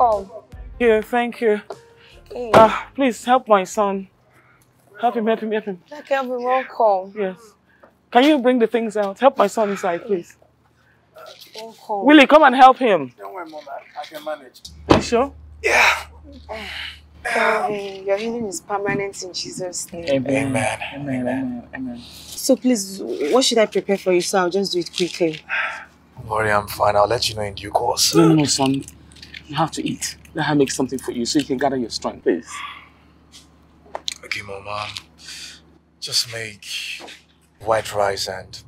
welcome. Here, thank you. Hey. Ah, please help my son. Help him, help him, help him. Like, Kelvin, welcome. Yes. Can you bring the things out? Help my son inside, please. Welcome. Willie, come and help him. Don't worry, Mom. I, I can manage. You sure? Kelvin, your healing is permanent in Jesus' name. Amen. Amen. Amen. Amen. Amen. So please, what should I prepare for you? So I'll just do it quickly. Don't worry, I'm fine. I'll let you know in due course. No, no, no, son. You have to eat. Let her make something for you so you can gather your strength, please. Okay, Mom. Um, just make white rice and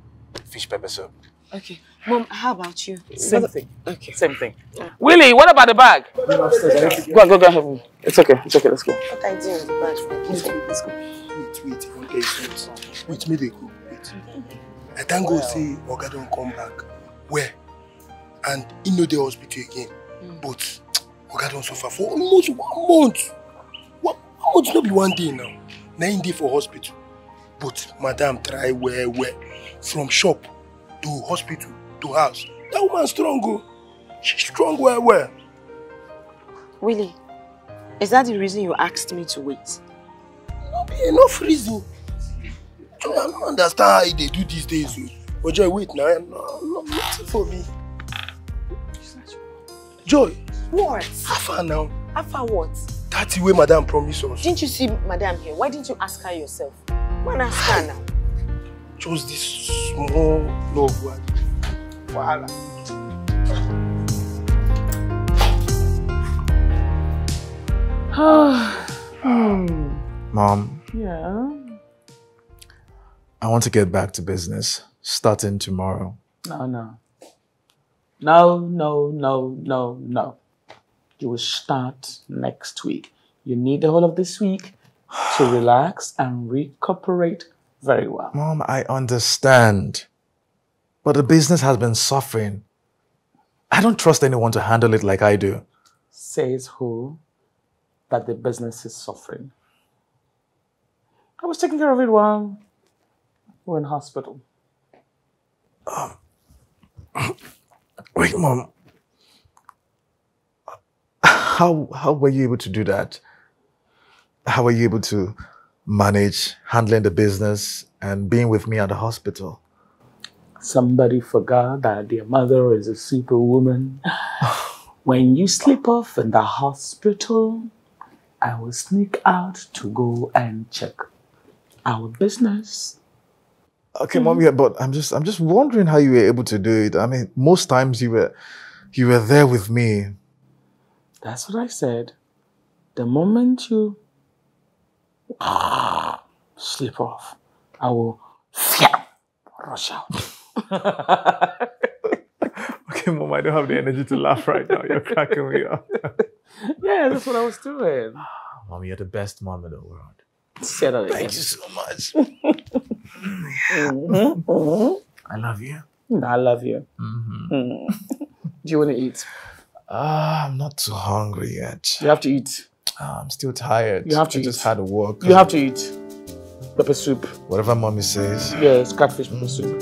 fish pepper soup. Okay. Mom, how about you? Same What- thing. Okay. Same thing. Willie, what about the bag? Go on, go, go, go. It's okay. It's okay. Let's go. What I do in the bag? Let's go. Wait, wait, one day, wait. Wait, me they go. Wait. I thank God say Oga don't come back. Where? And he know the hospital again. Mm. But Oga don't suffer for almost one month. One month, not be one day now. Nine day for hospital. But madam try well, well. From shop to hospital to house. That woman strong go. She strong well, well. Willie, is that the reason you asked me to wait? No be enough reason. I don't understand how they do these days. oh. Joy, wait now. No, no, nothing for me. Joy, What? how far now? After what? That's the way madam promised us. Didn't you see Madam here? Why didn't you ask her yourself? Go and ask her now. Just this small love word. Wahala. hmm. Mom, Yeah. I want to get back to business starting tomorrow. No, no. No, no, no, no, no. You will start next week. You need the whole of this week to relax and recuperate very well. Mom, I understand. But the business has been suffering. I don't trust anyone to handle it like I do. Says who that the business is suffering. I was taking care of it while we were in hospital. Um, Wait, Mom. How how were you able to do that? How were you able to manage handling the business and being with me at the hospital? Somebody forgot that their mother is a superwoman. when you sleep off in the hospital, I will sneak out to go and check our business. Okay, hmm. Mom, yeah, but I'm just I'm just wondering how you were able to do it. I mean, most times you were you were there with me. That's what I said. The moment you ah, slip off, I will rush out. Okay, Mom, I don't have the energy to laugh right now. You're cracking me up. yeah, that's what I was doing. Ah, mom, you're the best mom in the world. Say that again. Thank you so much. I love you. I love you. Mm-hmm. Mm. Do you want to eat? Ah, I'm not too hungry yet. You have to eat. Ah, I'm still tired. You have to I just eat. had to work. You have to eat. Pepper soup. Whatever mommy says. Yes, catfish pepper soup.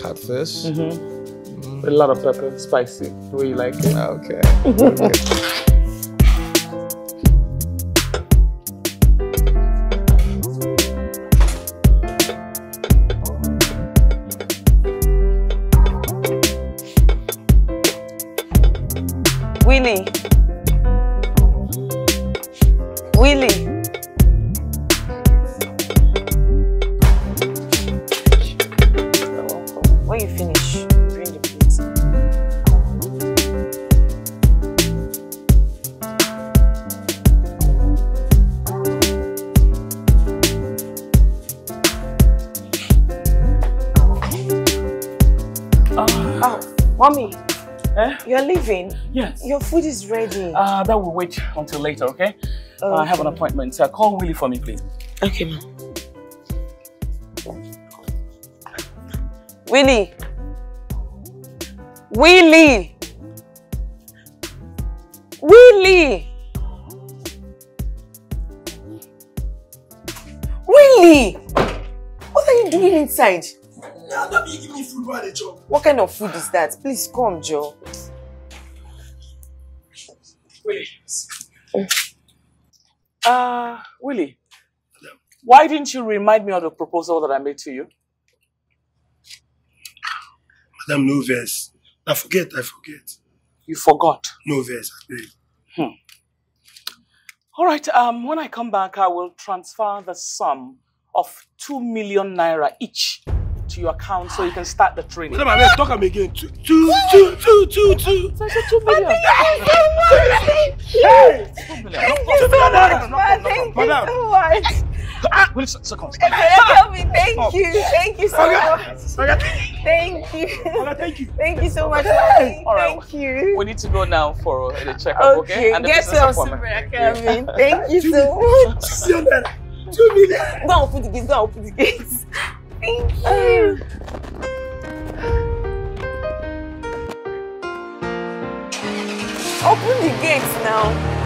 Catfish. Mm-hmm. A lot of pepper, spicy. The way you like it. Okay. Willie. Uh, that will wait until later, okay? Uh, I have an appointment. Uh, call Willie for me, please. Okay, ma. Willie. Willie. Willie. Willie. What are you doing inside? Now, that be give me food while they chop. What kind of food is that? Please come, Joe. Willie. Uh, Willie, why didn't you remind me of the proposal that I made to you? Madam, no verse. I forget, I forget. You forgot. No verse, I beg. All right, um, when I come back, I will transfer the sum of 2 million naira each to your account so you can start the training. Madam, let's talk him again. Two, two, two, two, two, two. So I two million. I you so much. Thank you. Two million. Thank you so much. Ah, will second. Thank you. Thank you so much. Thank you. Thank you. Thank you so much. Thank you. We need to go now for the checkup, okay? okay? And the Get yourself super. Thank you so much. Two million. Go and open the gates. Go and open the gates. Thank you. Open the gates now.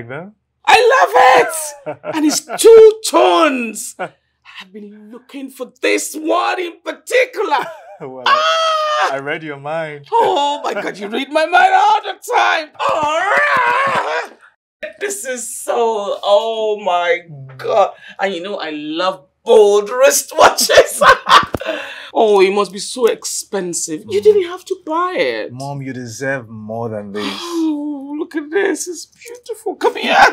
Like that? I love it! and it's two tones. I've been looking for this one in particular. well, I, Ah! I read your mind. Oh my god, you read my mind all the time. Oh, this is so, oh my god. And you know, I love bold wristwatches. oh, it must be so expensive. You didn't have to buy it. Mom, you deserve more than this. Oh, look at this. It's beautiful. Come here.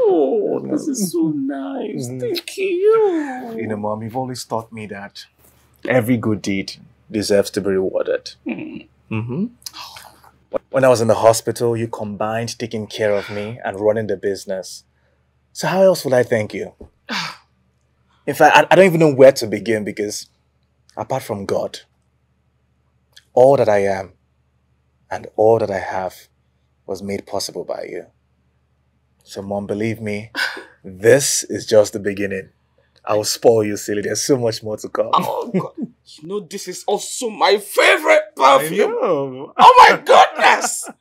oh, this is so nice. Thank you. You know, Mom, you've always taught me that every good deed deserves to be rewarded. Mm-hmm. When I was in the hospital, you combined taking care of me and running the business. So how else would I thank you? In fact, I, I don't even know where to begin because apart from God, all that I am and all that I have was made possible by you. So, Mom, believe me, this is just the beginning. I will spoil you, silly. There's so much more to come. Oh, God. You know, this is also my favorite perfume. Oh, my goodness.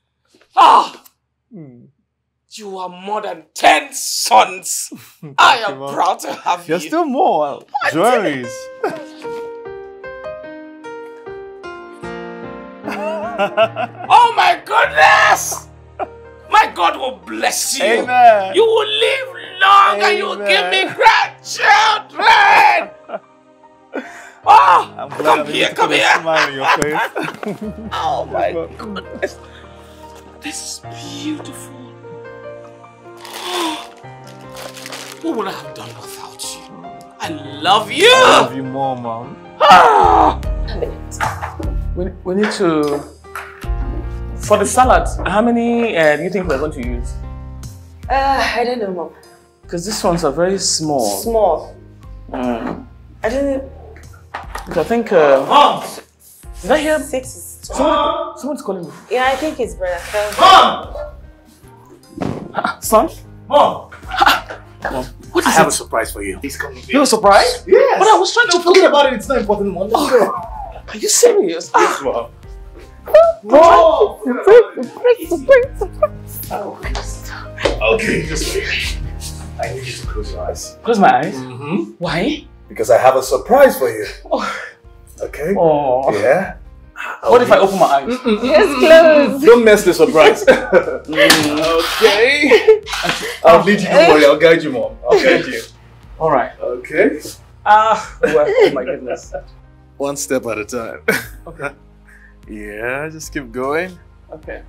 Ah, you are more than 10 sons. I am Mom. proud to have you there's you. still more. Jewelries. Oh, my goodness. My God will bless you. Amen. You will live long and you will give me grandchildren. Oh, I'm glad come here, come here. Smile on your face. Oh my goodness. This is beautiful. What would I have done without you? I love you. I love you more, Mom. Ah! We, we need to. For the salad, how many uh, do you think we're going to use? Uh, I don't know, mom. Because these ones are very small. Small. Mm. I don't I think. Uh, did I hear Six is someone, someone's calling me? Yeah, I think it's brother Kelvin. Son? Mom, What I is have a surprise for you. He's coming. You were surprised? Yes. But I was trying to Forget about it. It's not important, Mom. Let's go. Are you serious? Yes, Mom. Mom! Okay, just wait. I need you to close your eyes. Close my eyes. Mm-hmm. Why? Because I have a surprise for you. Okay? Oh. Yeah? What if I open my eyes? It's close. Don't mess the surprise. okay. I'll lead you. Don't worry. I'll guide you, Mom. I'll guide you. All right. Okay? Ah, well, oh my goodness. One step at a time. Okay. Yeah, just keep going. Okay.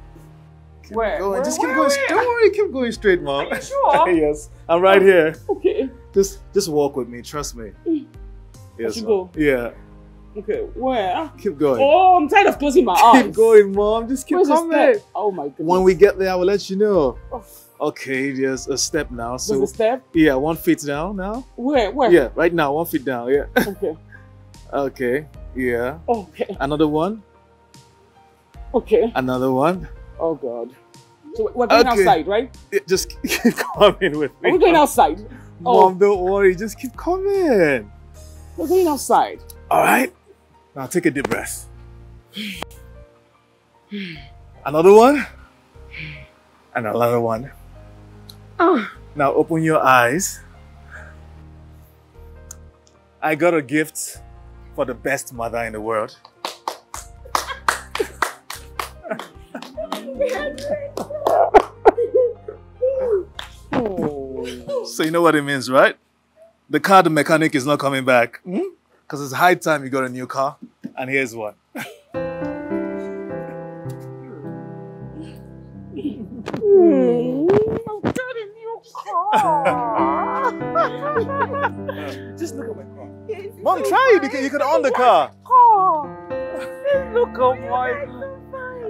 Keep Where? going. Where, just where, keep going. where? Don't worry, keep going straight, mom. Are you sure? yes, I'm right here. Okay. Just just walk with me, trust me. Yes, mom. go? Yeah, Okay. Where? keep going. Oh, I'm tired of closing my eyes. Keep going, mom. Just keep Where's coming. Oh my goodness. When we get there, I will let you know. Oh, Okay, there's a step now. there's So a step? yeah, one feet down now. Where? Where? Yeah, right now, one feet down. Yeah. Okay. Okay. Yeah. Okay. Another one. Okay. Another one. Oh God. So we're going Okay. outside, right? Yeah, Just keep coming with me. We're going outside? Oh, Mom, don't worry. Just keep coming. we're going outside. All right. Now take a deep breath. Another one. And another one. Oh. Now open your eyes. I got a gift for the best mother in the world. Oh. So you know what it means, right? The car the mechanic is not coming back. Hmm? Because it's high time you got a new car. And here's one. Hmm, Just look at my car. Mom, try it. You can, you can own the car. car. Look at my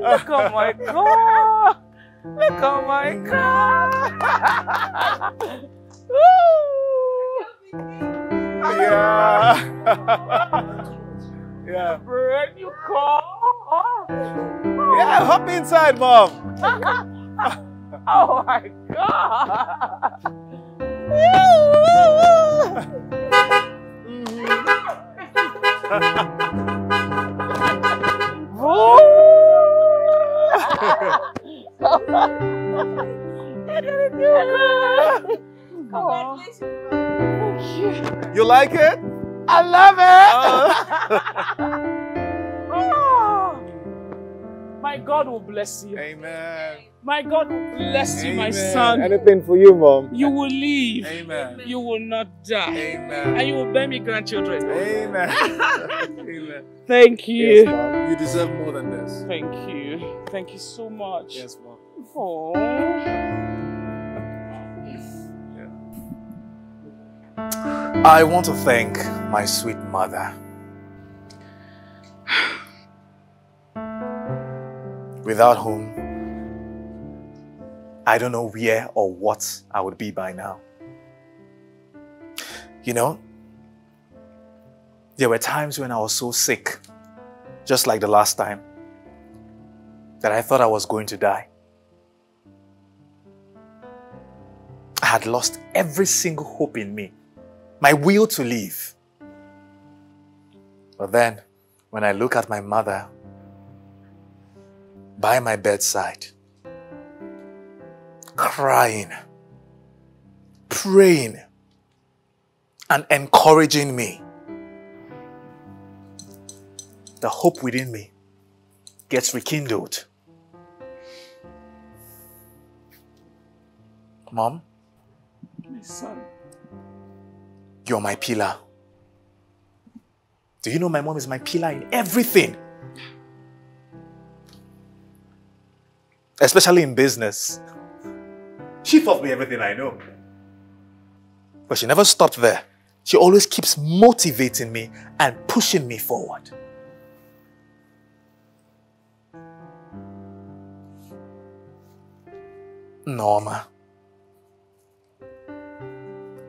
Look at my car. Look at my car. Yeah. yeah. Brand new car. Yeah, hop inside, mom. Oh my god. You like it? I love it. Uh. My God will bless you. Amen. My God will bless you, my Amen. son. Anything for you, mom. You will live. Amen. You will not die. Amen. And you will bear me grandchildren. Amen. Amen. Thank you. Yes, you. mom. You deserve more than this. Thank you. Thank you so much. Yes, mom. Oh. I want to thank my sweet mother. Without whom, I don't know where or what I would be by now. You know, there were times when I was so sick, just like the last time, that I thought I was going to die. I had lost every single hope in me my will to live. But then, when I look at my mother by my bedside, crying, praying, and encouraging me, the hope within me gets rekindled. Mom, My son. You're my pillar. Do you know my mom is my pillar in everything? Especially in business. She taught me everything I know. But she never stopped there. She always keeps motivating me and pushing me forward. Norma.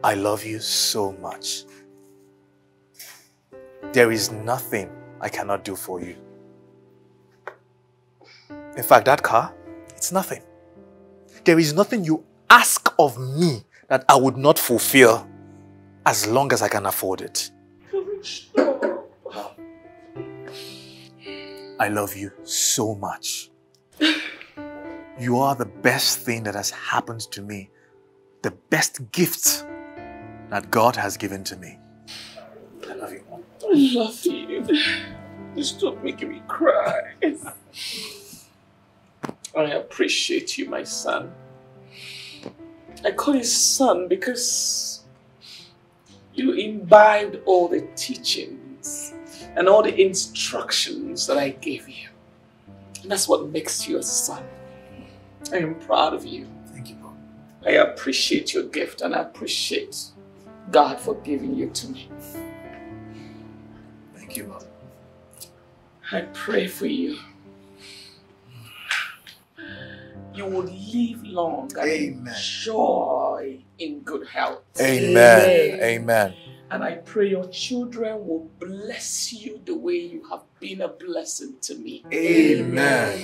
I love you so much. There is nothing I cannot do for you. In fact, that car, it's nothing. There is nothing you ask of me that I would not fulfill as long as I can afford it. I love you so much. You are the best thing that has happened to me, the best gift that God has given to me. I love you, I love you. You stop making me cry. I appreciate you, my son. I call you son because you imbibed all the teachings and all the instructions that I gave you. And that's what makes you a son. I am proud of you. Thank you, Mom. I appreciate your gift and I appreciate God for giving you to me. Thank you, Mom. I pray for you. You will live long and Amen. enjoy in good health. Amen. Amen. And I pray your children will bless you the way you have been a blessing to me. Amen.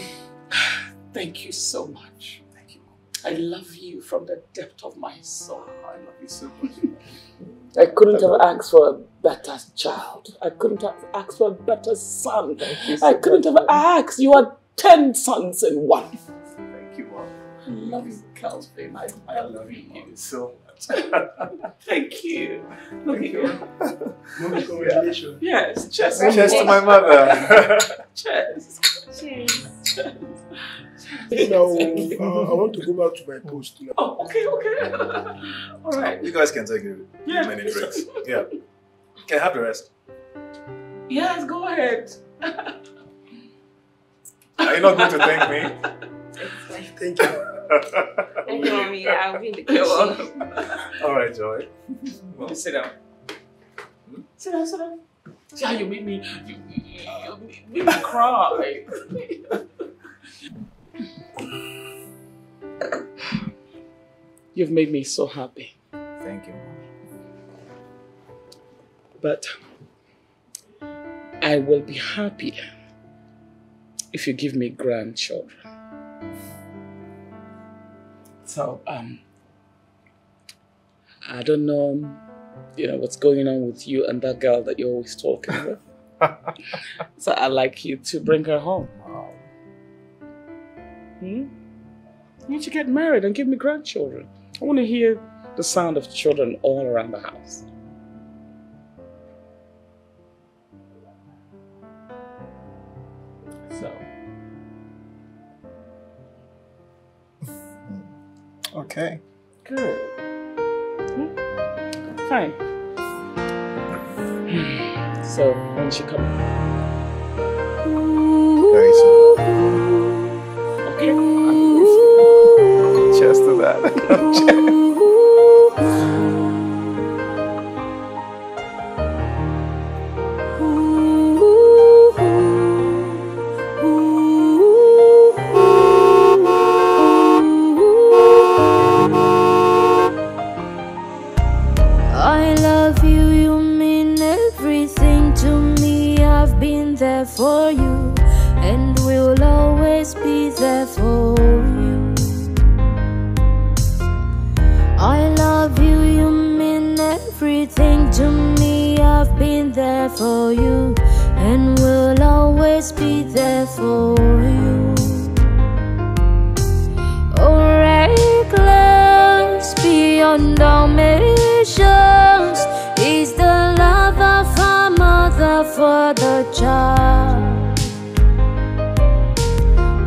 Thank you so much. Thank you, I love you from the depth of my soul. I love you so much. I couldn't have asked for a better child. I couldn't have asked for a better son. I couldn't have asked. You are ten sons in one. Love you, Calvin. I, I love you. Mom, so much. Thank you. Look at you. Mommy, congratulations. Yes, cheers. Cheers to my mother. Cheers. Cheers. Now, uh, I want to go back to my post now. Oh, okay, okay. All right. you guys can take a Yeah. many drinks. Yeah. Can I have the rest? Yes, go ahead. Are you not going to thank me? Thank you. Thank you, mommy. I'll be in the You're kitchen. welcome. All right, Joy. Well, sit down. Hmm? Sit down, sit down. See how you made me, you, you, you made me cry. You've made me so happy. Thank you, But I will be happy if you give me grandchildren. So, um, I don't know, you know, what's going on with you and that girl that you're always talking with. so I'd like you to bring her home. Wow. Hmm? You should get married and give me grandchildren. I want to hear the sound of children all around the house. Okay. good. Hmm? Fine. So, when she come? Very soon. Okay. Cheers to that. for the child.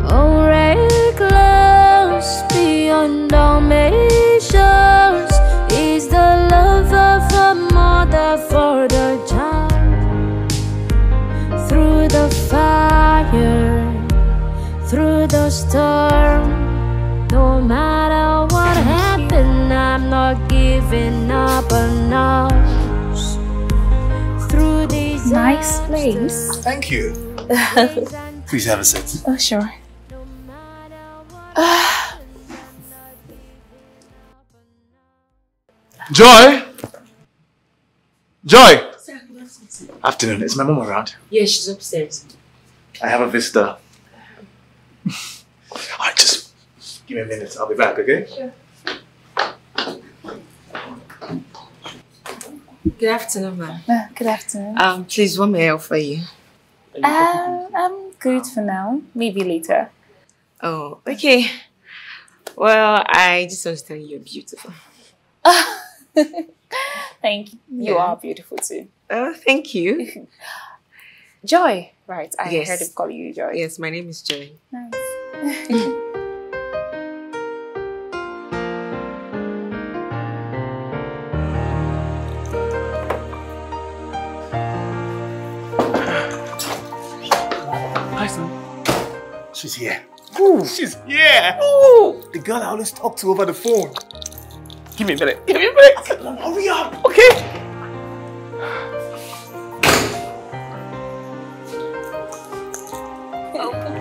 Oh, reckless beyond all measures is the love of a mother for the child. Through the fire, through the storm. Place. Thank you. Please have a seat. Oh, sure. Joy! Joy! Afternoon. Is my mom around? Yeah, she's upstairs. I have a visitor. Alright, just give me a minute. I'll be back, okay? Good afternoon, ma'am. Uh, good afternoon. Um, please, what may I offer you? Uh, I'm good for now. Maybe later. Oh, okay. Well, I just want to tell you you're beautiful. Thank you. You Yeah. are beautiful too. Oh, thank you. Joy. Right. I Yes. heard him call you Joy. yes, my name is Joy. Nice. She's here. She's here. Ooh. The girl I always talk to over the phone. Give me a minute. Give me a minute. Hurry up. Okay.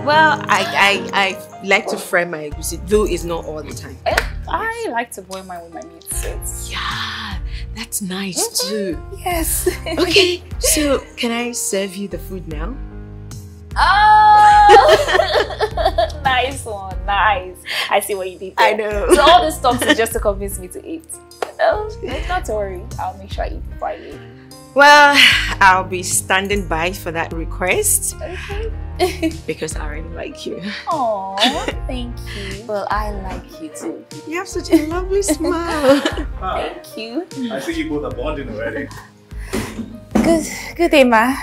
Well, I, I, I like to fry my egusi, though it's not all the time. Eh, I like to boil mine with my meat. So. Yeah, that's nice mm-hmm. too. Yes. Okay, so can I serve you the food now? Oh, nice one, nice. I see what you did. I know. So all this stuff is just to convince me to eat. Oh, not to worry. I'll make sure I eat before I leave. Well, I'll be standing by for that request Okay. because I really like you. Oh, thank you. Well, I like you too. You have such a lovely smile. Thank you. I see you both are bonding already. Good, good day, ma.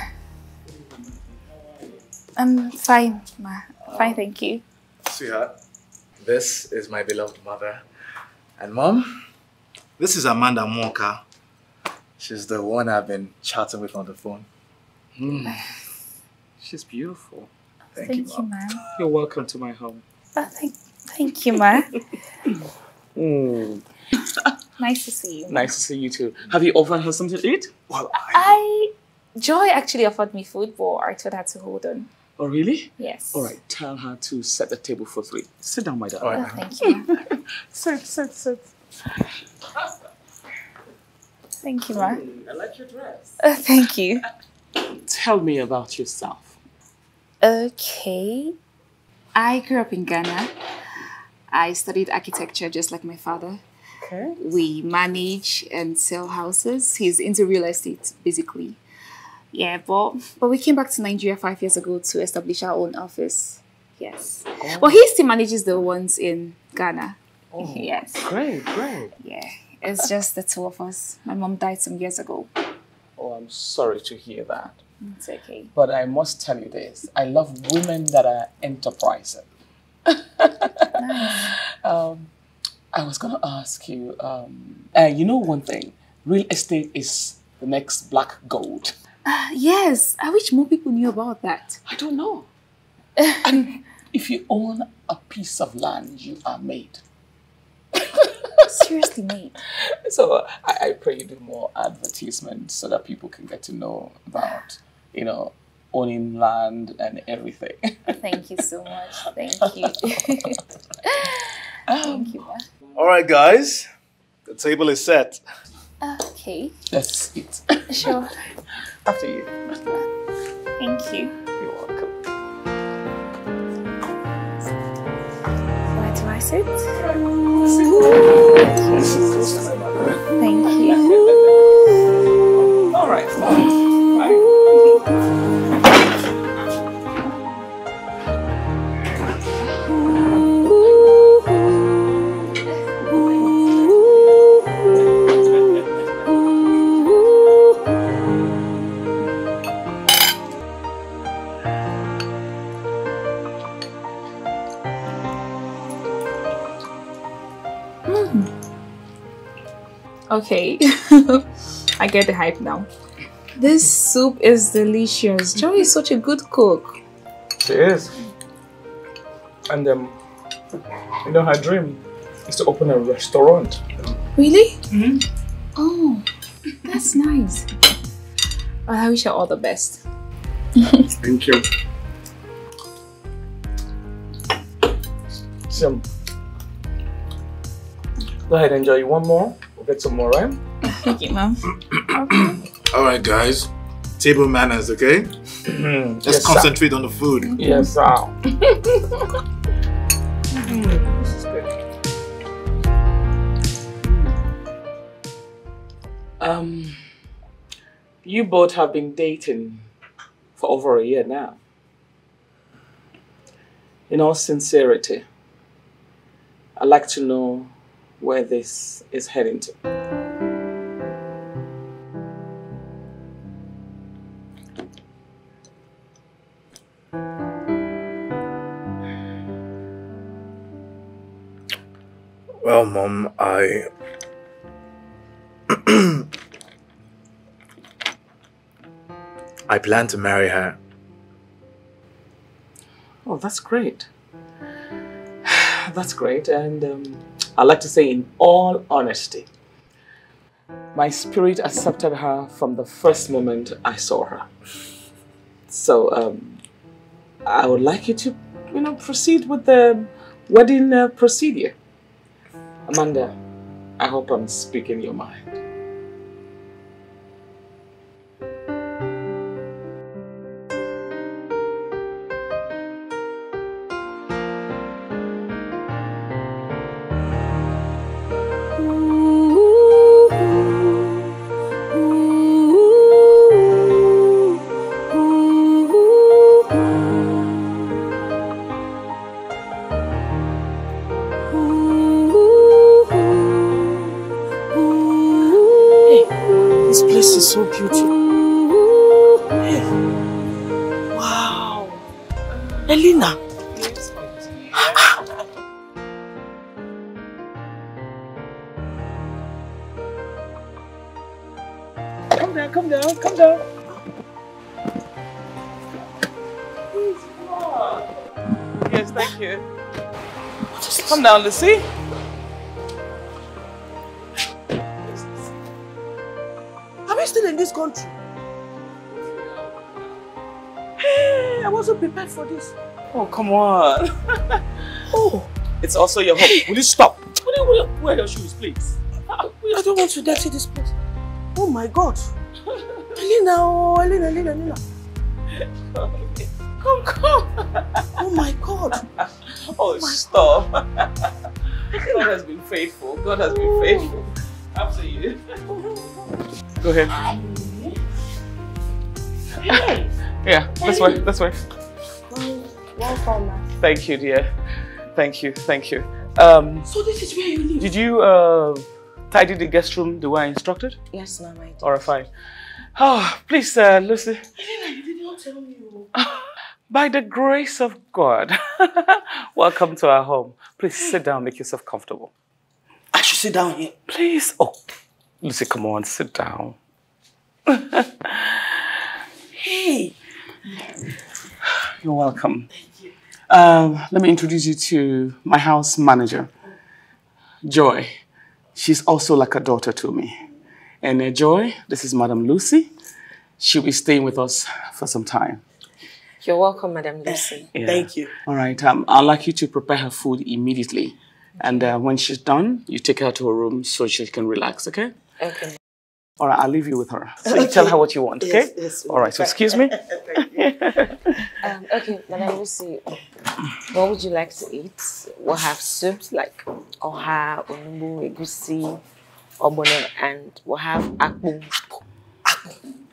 I'm fine, ma. Fine, oh. thank you. Sweetheart, this is my beloved mother. And mom, this is Amanda Monka. She's the one I've been chatting with on the phone. Hmm. She's beautiful. Thank, Thank you, you, mom. ma. You're welcome to my home. Oh, thank, thank you, ma. Mm. nice to see you. ma. Nice to see you too. Have you offered her something to eat? Well, I, I Joy actually offered me food, but I told her to hold on. Oh, really? Yes. All right, tell her to set the table for three. Sit down, my Oh, darling. thank you. Sit, sit, sit. Thank you, ma. I like your dress. Uh, thank you. Tell me about yourself. Okay. I grew up in Ghana. I studied architecture just like my father. Okay. We manage and sell houses. He's into real estate, basically. Yeah, but but we came back to Nigeria five years ago to establish our own office. Yes. Well, he still manages the ones in Ghana. Yes. Great, great. Yeah. It's just the two of us. My mom died some years ago. Oh, I'm sorry to hear that. It's okay. But I must tell you this I love women that are enterprising. um, I was going to ask you um, uh, you know one thing real estate is the next black gold. Uh, yes. I wish more people knew about that. I don't know. and if you own a piece of land, you are made. Seriously, mate. So I, I pray you do more advertisements so that people can get to know about, you know, owning land and everything. Thank you so much. Thank you. Thank you, ma. all right, guys. The table is set. Okay. Let's eat. Sure. After you. Thank you. You're welcome. Where do I sit? Close to my mother. Thank you. All right. Okay. I get the hype now. This soup is delicious. Joy is such a good cook. She is. And um, you know, her dream is to open a restaurant. Really? Hmm. Oh, that's nice. Well, I wish her all the best. Thank you. So, go ahead, enjoy. You want more? We'll get some more, right? Thank you, ma'am. All right, guys. Table manners, okay? Let's Let's concentrate on the food. Yes, sir. This is good. Um, you both have been dating for over a year now. In all sincerity, I'd like to know where this is heading to. Well, Mom, I. I plan to marry her. Oh, that's great. That's great. And um, I'd like to say, in all honesty, my spirit accepted her from the first moment I saw her. So um, I would like you to, you know, proceed with the wedding uh, procedure. Amanda, I hope I'm speaking your mind. Thank you. Come down, Lucy. Are we still in this country? Hey, I wasn't prepared for this. Oh, come on. Oh, It's also your home. Will you stop? Will you, will you wear your shoes, please? I don't want you to dirty this place. Oh my God. Elena, oh, Elena, Elena, Elena. Come, come. Oh my God. Oh, stop. God God has been faithful. God has been faithful. After you. Go ahead. Hey. Yeah, this way, this way. Welcome. Thank you, dear. Thank you, thank you. Um, So this is where you live? did you uh, tidy the guest room the way I instructed? Yes, ma'am, I did. Alright, fine. Oh, please, uh, Lucy. Elena, you did not tell me. By the grace of God, welcome to our home. Please sit down, make yourself comfortable. I should sit down here. Please. Oh, Lucy, come on, sit down. Hey. You're welcome. Thank Um, let me introduce you to my house manager, Joy. She's also like a daughter to me. And uh, Joy, this is Madam Lucy. She'll be staying with us for some time. You're welcome, Madam Lucy. Yeah. Thank you. All right. Um, I'd like you to prepare her food immediately. And uh, when she's done, you take her to her room so she can relax, okay? Okay. All right, I'll leave you with her. So you tell her what you want, okay? Yes, yes. All right, so excuse me. Um, okay, Madam Lucy, what would you like to eat? We'll have soups like oha, onugbu, egusi, ogbono, and we'll have akpu.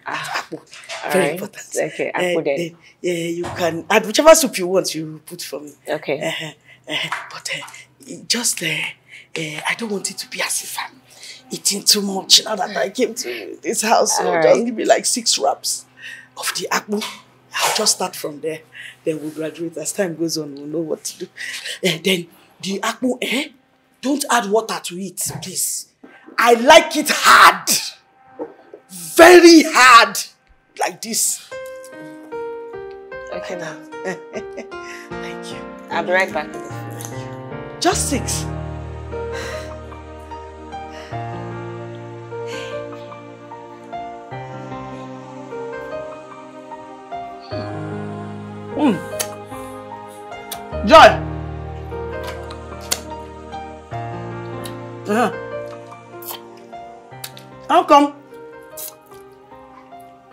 Akpu. Ah, all Very right. important. Okay, then. eh, yeah, you can add whichever soup you want, you put for me. Okay. Uh-huh, uh-huh. But uh, just, uh, uh, I don't want it to be as if I'm eating too much now that I came to this house. So All just give me like six wraps of the akpu. I'll just start from there. Then we'll graduate. As time goes on, we'll know what to do. Eh, then the akpu, eh? Don't add water to it, please. I like it hard. Very hard. Like this. Okay, now. Thank you. I'll be right back with the food. Just six. Joy! Uh-huh. How come?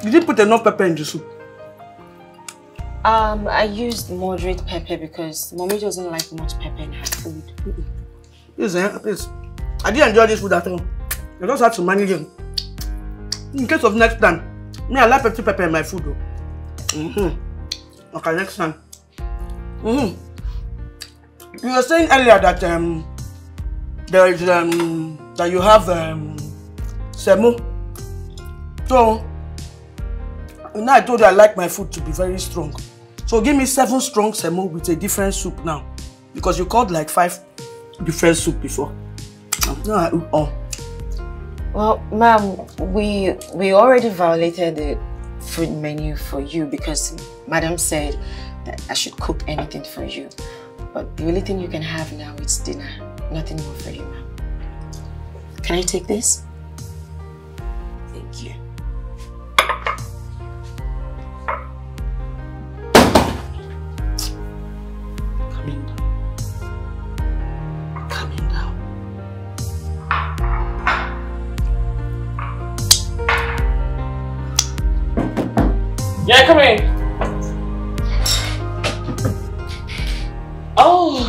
You didn't put enough pepper in the soup. Um, I used moderate pepper because mommy doesn't like much pepper in her food. Please, eh? Please. I didn't enjoy this food at all. I just had to manage it. In case of next time, me, I like pepper pepper in my food. Though. Mm-hmm. Okay, next time. Mm-hmm. You were saying earlier that um, there is um, that you have um, semo. So now I told you I like my food to be very strong. So give me seven strong semo with a different soup now, because you called like five different soup before. No, oh. Well, ma'am, we we already violated the food menu for you because madam said that I should cook anything for you. But the only thing you can have now is dinner. Nothing more for you, ma'am. Can I take this? Come in. Oh,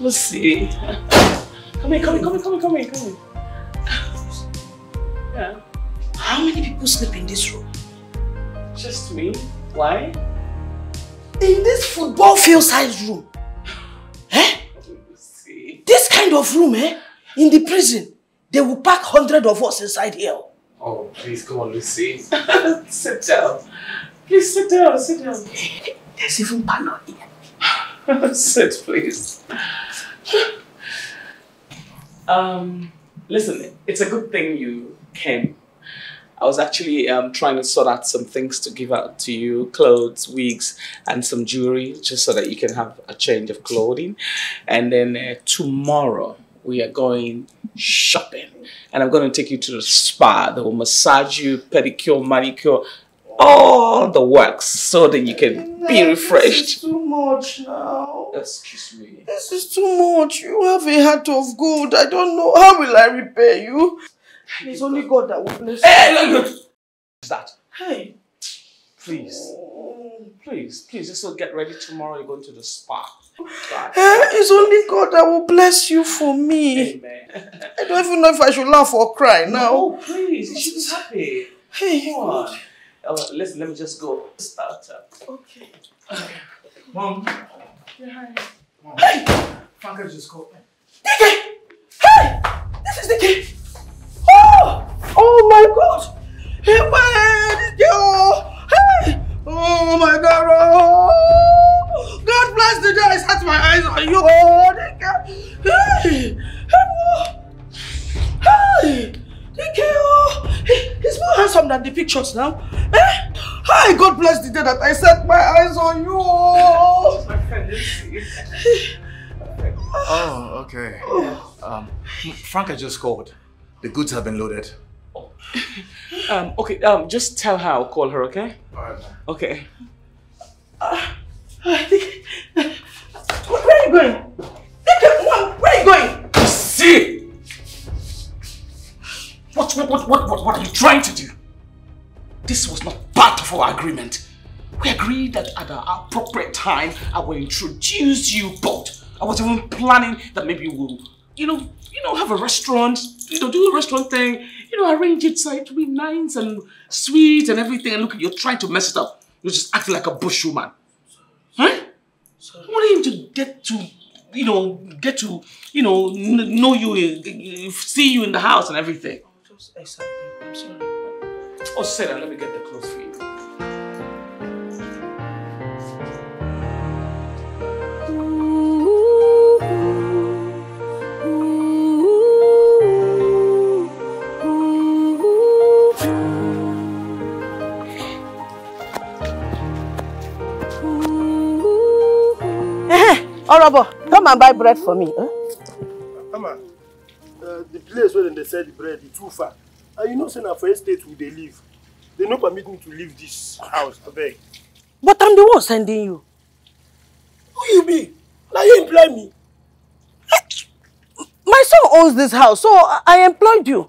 let's see. Come in, come in, come in, come in, come in, come in. Yeah, How many people sleep in this room? just me. Why? In this football field size room. Eh? This kind of room, eh? In the prison, they will pack hundred of us inside here. Oh, please, come on, Lucy. sit down. Please sit down, sit down. There's even panel here. sit, please. Um, listen, it's a good thing you came. I was actually um, trying to sort out some things to give out to you clothes, wigs, and some jewelry just so that you can have a change of clothing. And then uh, tomorrow we are going shopping. And I'm going to take you to the spa. They will massage you, pedicure, manicure, all the works so that you can be refreshed. This is too much now. Excuse me. This is too much. You have a heart of gold. I don't know. How will I repay you? It's only God that will bless you. Hey, look, look. That? Hey. Please, please, please, just so get ready tomorrow. You're going to the spa. God. Eh, It's only God that will bless you for me. Amen. I don't even know if I should laugh or cry now. No, please, you should be happy. Hey, Come on. Oh, listen, let me just go start up. Okay. Mom. Hey! Franca just called me. DK! Hey! This is DK! Oh! Oh my god! Hey, where DK? Oh! Hey! Oh my god! Oh! God bless the day I set my eyes on you! Oh, DK! Hey! Hey! oh. Hey! DK! He- He's more handsome than the pictures now. Eh? Hi! God bless the day that I set my eyes on you! Oh! My friend, Oh, okay. Um, Franca just called. The goods have been loaded. Um, okay, um, just tell her I'll call her, okay? Alright. Okay. I think. Where are you going? Where are you going? See! What, what, what, what, what, are you trying to do? This was not part of our agreement. We agreed that at the appropriate time, I will introduce you both. I was even planning that maybe we'll, you know, you know, have a restaurant, you know, do a restaurant thing, you know, arrange it so it to be nice and sweet and everything. And look, you're trying to mess it up. You're just acting like a bushwoman. Huh? I want him to get to, you know, get to, you know, n- know you, see you in the house and everything. Just excited. I'm sorry. Oh, sit down. Let me get the clothes for you. Orobo, come and buy bread for me. Huh? Mama, uh, the place where they sell the bread is too far. And you know, say na for estate we dey live. They no permit me to leave this house, abeg. But I'm the one sending you. Who you be? Na you employ me. My son owns this house, so I, I employed you.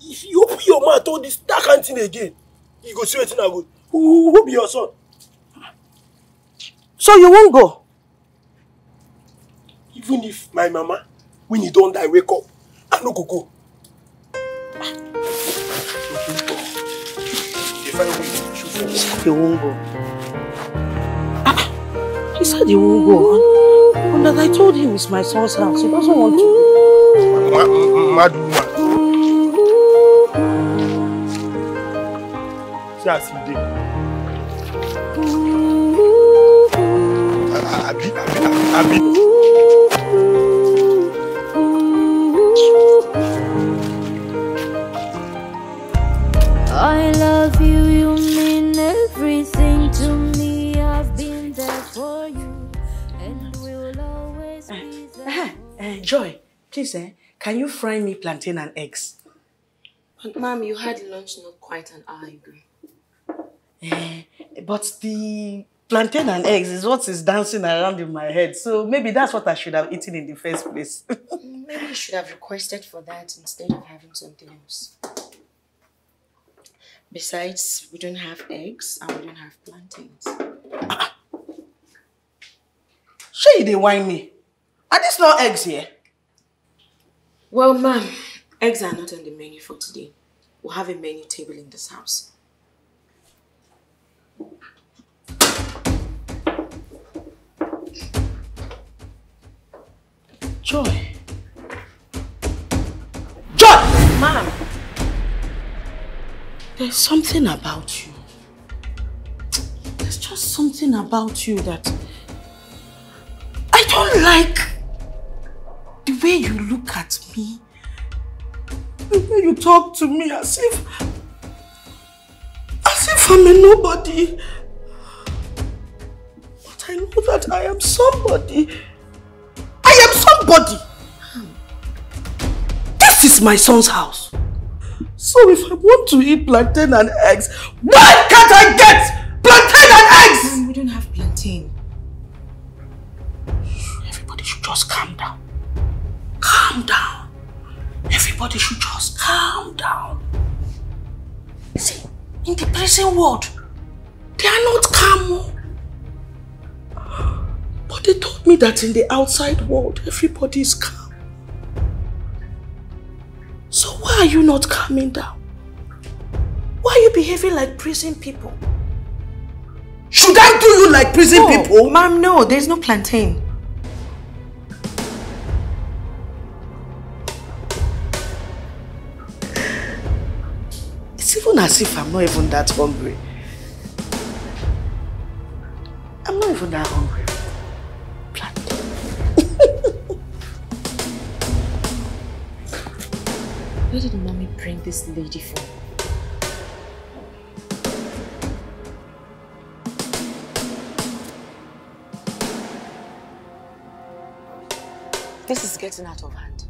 If you open your mouth all this kind thing again, you go see wetin I go. Who, who be your son? So you won't go. Even if my mama, when he don die, wake up, I no go go. If I wait, shoot for me. You won't go. Ah, he said you won't go. And, and that I told him it's my son's house. He doesn't want to. Ma, mad woman. See as he dey. I, I, I I love you, you mean everything to me. I've been there for you, and will always be there. Uh, Joy, please, eh, can you fry me plantain and eggs? But, ma'am, you had lunch not quite an hour ago. But the plantain and eggs is what is dancing around in my head. So maybe that's what I should have eaten in the first place. maybe you should have requested for that instead of having something else. Besides, we don't have eggs and we don't have plantains. Sure, you dey whine me. Are these not eggs here? Well, ma'am, eggs are not on the menu for today. We'll have a menu table in this house. Joy. Joy! Ma'am! There's something about you. There's just something about you that I don't like. The way you look at me, the way you talk to me as if, as if I'm a nobody. But I know that I am somebody. I am somebody. This is my son's house. So if I want to eat plantain and eggs, why can't I get plantain and eggs? We don't have plantain. Everybody should just calm down. Calm down. Everybody should just calm down. See, in the prison world, they are not calm. oh. But they told me that in the outside world, everybody is calm. So why are you not calming down? Why are you behaving like prison people? Should I do you like prison No, people? Ma'am, no, there's no plantain. It's even as if I'm not even that hungry. I'm not even that hungry. Where did mommy bring this lady from? This is getting out of hand.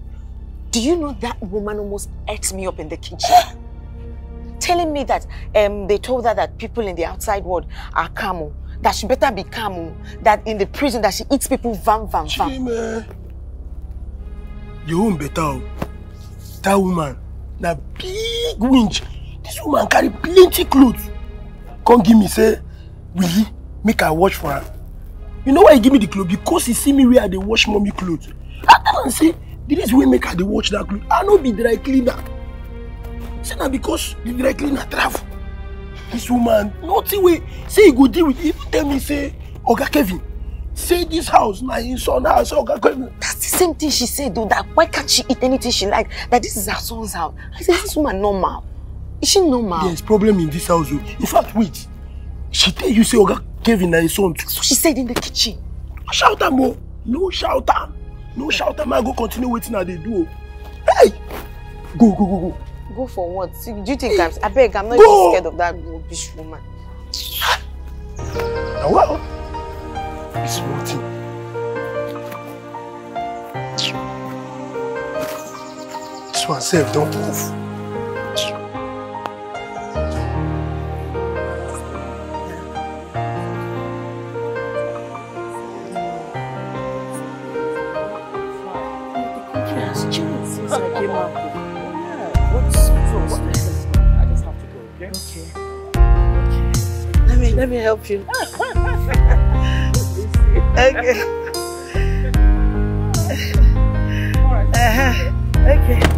Do you know that woman almost ate me up in the kitchen? Telling me that um, they told her that people in the outside world are calm, that she better be calm, that in the prison that she eats people vam vam vam. Chime. Your own better. That woman, na big winch. This woman carry plenty clothes. Come give me say, Willie, make I wash for her. You know why he give me the clothes? Because he see me where I dey wash mommy clothes. I tell am say, the reason wey make I dey wash that clothes, I no be dry cleaner. Say na because the dry cleaner travel. This woman, nothing wey say he go deal with, he even tell me say, Oga Kevin, say this house na him son house, Oga Kevin. That's the same thing she said though, that why can't she eat anything she like? That this is her son's house. I said, this woman normal. Is she normal? There's problem in this house. oh. In fact, wait. She tell you say Oga Kevin na his son. So she said in the kitchen. Shout am o. No shout am. No shout am. I go continue wetin I dey do o. Hey! Go, go, go, go. Go for what? Do you think I'm, I beg, I'm not Go. even scared of that rubbish woman. Na well. It's nothing. This one sef don move. Yes, changed since I came out. Yeah. What's so? I just have to go, okay? Okay. Let me let me help you. okay. Uh-huh. Okay.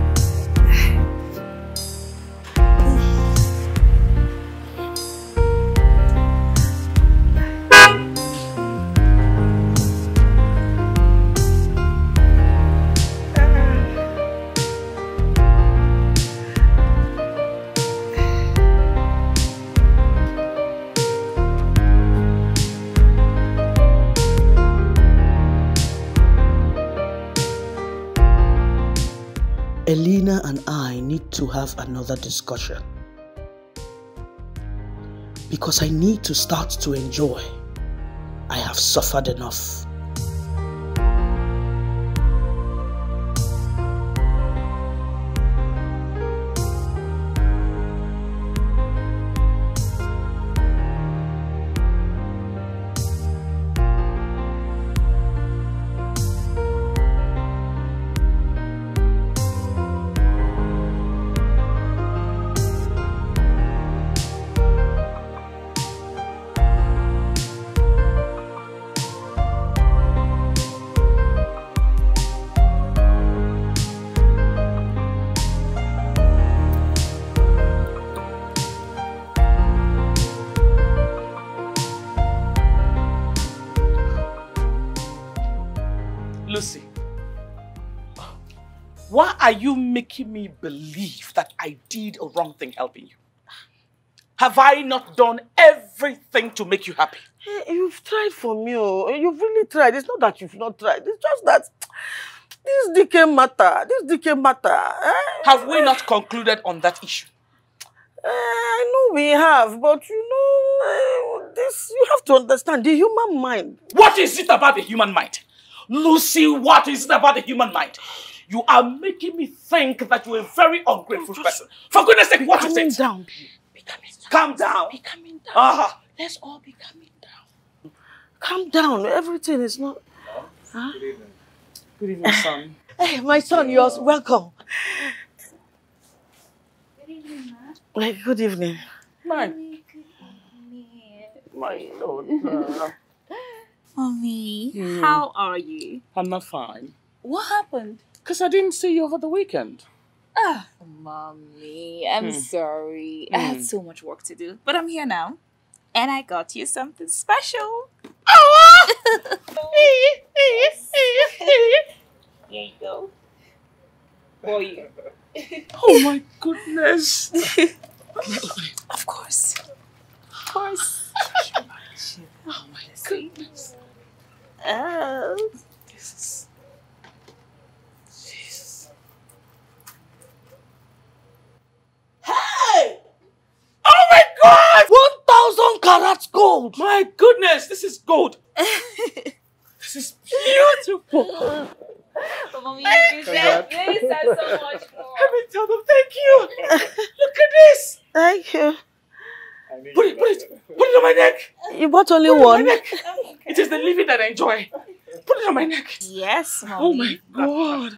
And I need to have another discussion. Because I need to start to enjoy. I have suffered enough. Making me believe that I did a wrong thing helping you? Have I not done everything to make you happy? Hey, you've tried for me, oh. You've really tried. It's not that you've not tried. It's just that this DK matter. This DK matter. Eh? Have we not concluded on that issue? Eh, I know we have, but you know, eh, this you have to understand the human mind. What is it about the human mind? Lucy, what is it about the human mind? You are making me think that you're a very ungrateful person. For goodness sake, what is it? down. Be coming down. Calm down. Be coming down. Ah, Let's all be coming down. Calm down. Everything is not. Huh? good evening, Good evening, son. Hey, my son, you're welcome. Good evening, ma. Hey, good evening. My, my daughter. Mommy, Hmm. how are you? I'm not fine. What happened? Because I didn't see you over the weekend. Ah, mommy, I'm Hmm. sorry. I had Hmm. so much work to do, but I'm here now, and I got you something special. Oh! Here you go. For you. Oh my goodness. Of course. Of course. Oh my goodness. Oh. This is. Jesus. Hey! Oh my God! 1,000 carats gold! My goodness, this is gold. this is beautiful. But mommy, you deserve this and so much more. Let me tell them thank you. Look at this. Thank you. Put it, put it, put it on my neck. You bought only Put it on my one. neck. It is the living that I enjoy. Put it on my neck. Yes, mommy. Oh my god.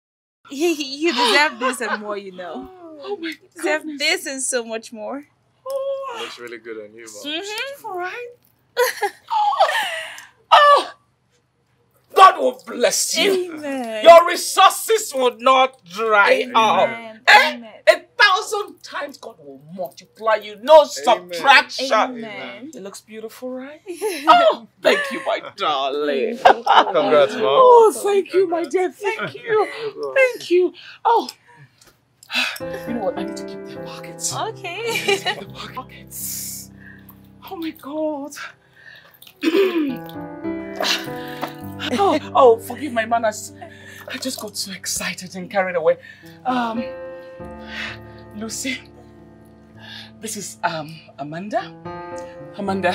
you deserve this and more, you know. Oh my You deserve goodness. this and so much more. Oh, Looks really good on you, Mom. Mm-hmm. all right. Oh, God will bless you. Amen. Your resources will not dry up. Amen. Eh? Amen. A thousand times God will multiply you. No subtraction. Amen. It looks beautiful, right? oh, thank you, my darling. Congrats, Mom. Oh, thank you, my dear. Thank you. Thank you. Oh. You know what? I need to keep their pockets. Okay. The pockets. Oh my god. oh, oh, forgive my manners. I just got so excited and carried away. Um, Lucy, this is um Amanda. Amanda,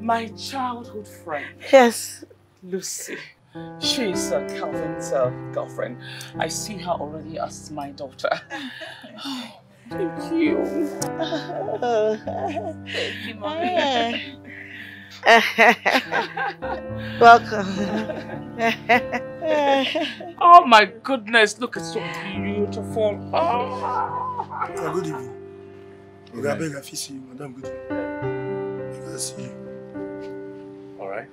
my childhood friend. Yes. Lucy. She's uh, Calvin's uh, girlfriend. I see her already as my daughter. Oh, thank you. Thank you, mommy. Welcome. Oh my goodness, look, it's so beautiful. Oh. Oh, good evening. Okay, I beg I fit see you, madam. Good evening. I see you. All right.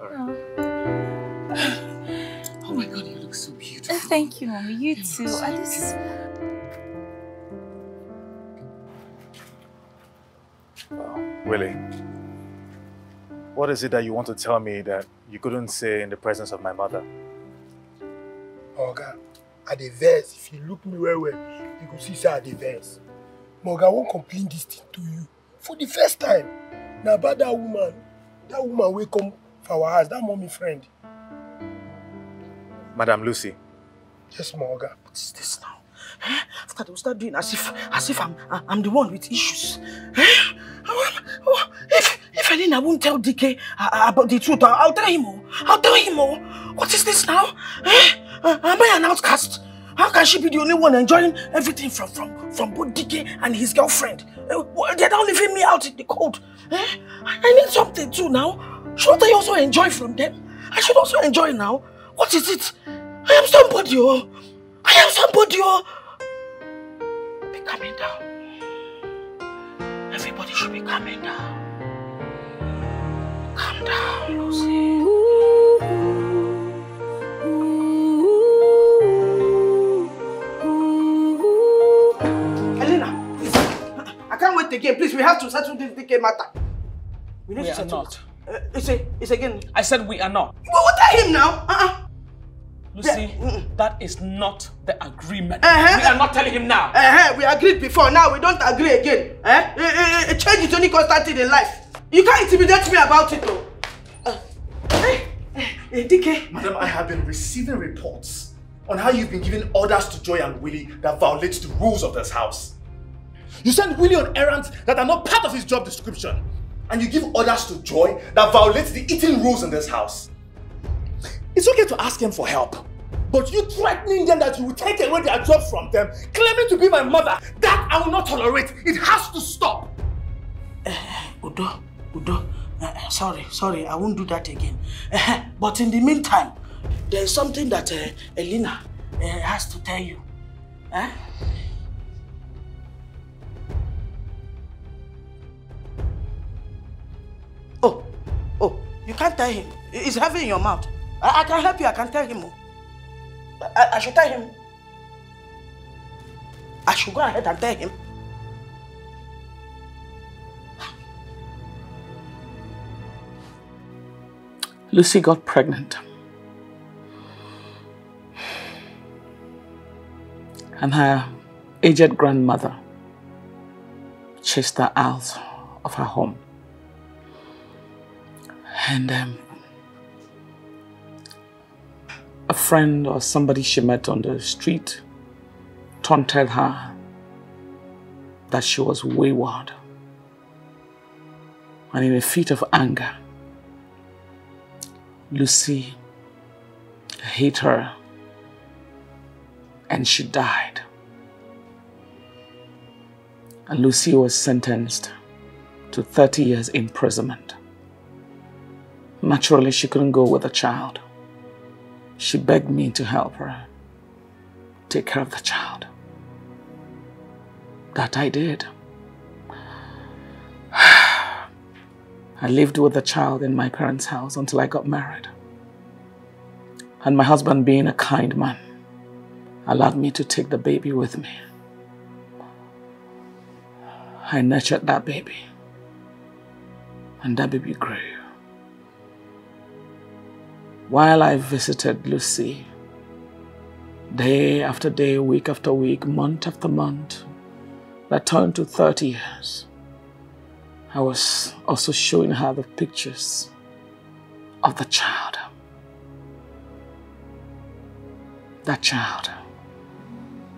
oh Uh, thank you, mommy. You too. At least. Willie, what is it that you want to tell me that you couldn't say in the presence of my mother? Oga, I dey vex. If you look me well well, you go see say I dey vex. But Oga, I wan complain this thing to you for the first time. Na about that woman, that woman wey come for our house, that mommy friend. Madam Lucy, Yes, my. What is this now? Eh? After they will start doing as if as if I'm I'm the one with issues. Eh? Oh, oh, If if Elena won't tell DK uh, about the truth, I'll, tell him. Oh. I'll tell him. Oh. What is this now? Eh? Uh, am I an outcast? How can she be the only one enjoying everything from from from both DK and his girlfriend? Eh, They're not leaving me out in the cold. Eh? I I need something too now. Shouldn't I also enjoy from them? I should also enjoy now. What is it? I am somebody. Oh. I am somebody. Oh. Be calming down. Everybody should be calming down. Calm down, Lucy. Elena. I can't wait again. Please, we have to settle this DK matter. We need We to are settle not. it. Uh, it's, a, it's again. I said we are not. Well, what tell him now? Uh-uh. Lucy, that is not the agreement. Uh-huh. We are not telling him now. Uh-huh. We agreed before, now we don't agree again. Eh? Eh, eh, change is only constant in life. You can't intimidate me about it though. Uh, eh, eh, eh, DK. Madam, I have been receiving reports on how you've been giving orders to Joy and Willie that violates the rules of this house. You send Willie on errands that are not part of his job description. And you give orders to Joy that violates the eating rules in this house. It's okay to ask them for help. But you threatening them that you will take away their job from them, claiming to be my mother, that I will not tolerate. It has to stop. Udo, Udo, uh, sorry, sorry, I won't do that again. Uh, but in the meantime, there's something that uh, Elena uh, has to tell you. Oh, oh, you can't tell him. It's heavy in your mouth. I, I can help you, I can tell him. oh. I, I should tell him. I should go ahead and tell him. Lucy got pregnant. And her aged grandmother chased her out of her home. And um, a friend or somebody she met on the street taunted her that she was wayward. And in a fit of anger, Lucy hit her and she died. And Lucy was sentenced to 30 years imprisonment. Naturally, she couldn't go with a child. She begged me to help her take care of the child. That I did. I lived with the child in my parents' house until I got married. And my husband, being a kind man, allowed me to take the baby with me. I nurtured that baby. And that baby grew. While I visited Lucy, day after day, week after week, month after month, that turned to 30 years. I was also showing her the pictures of the child. That child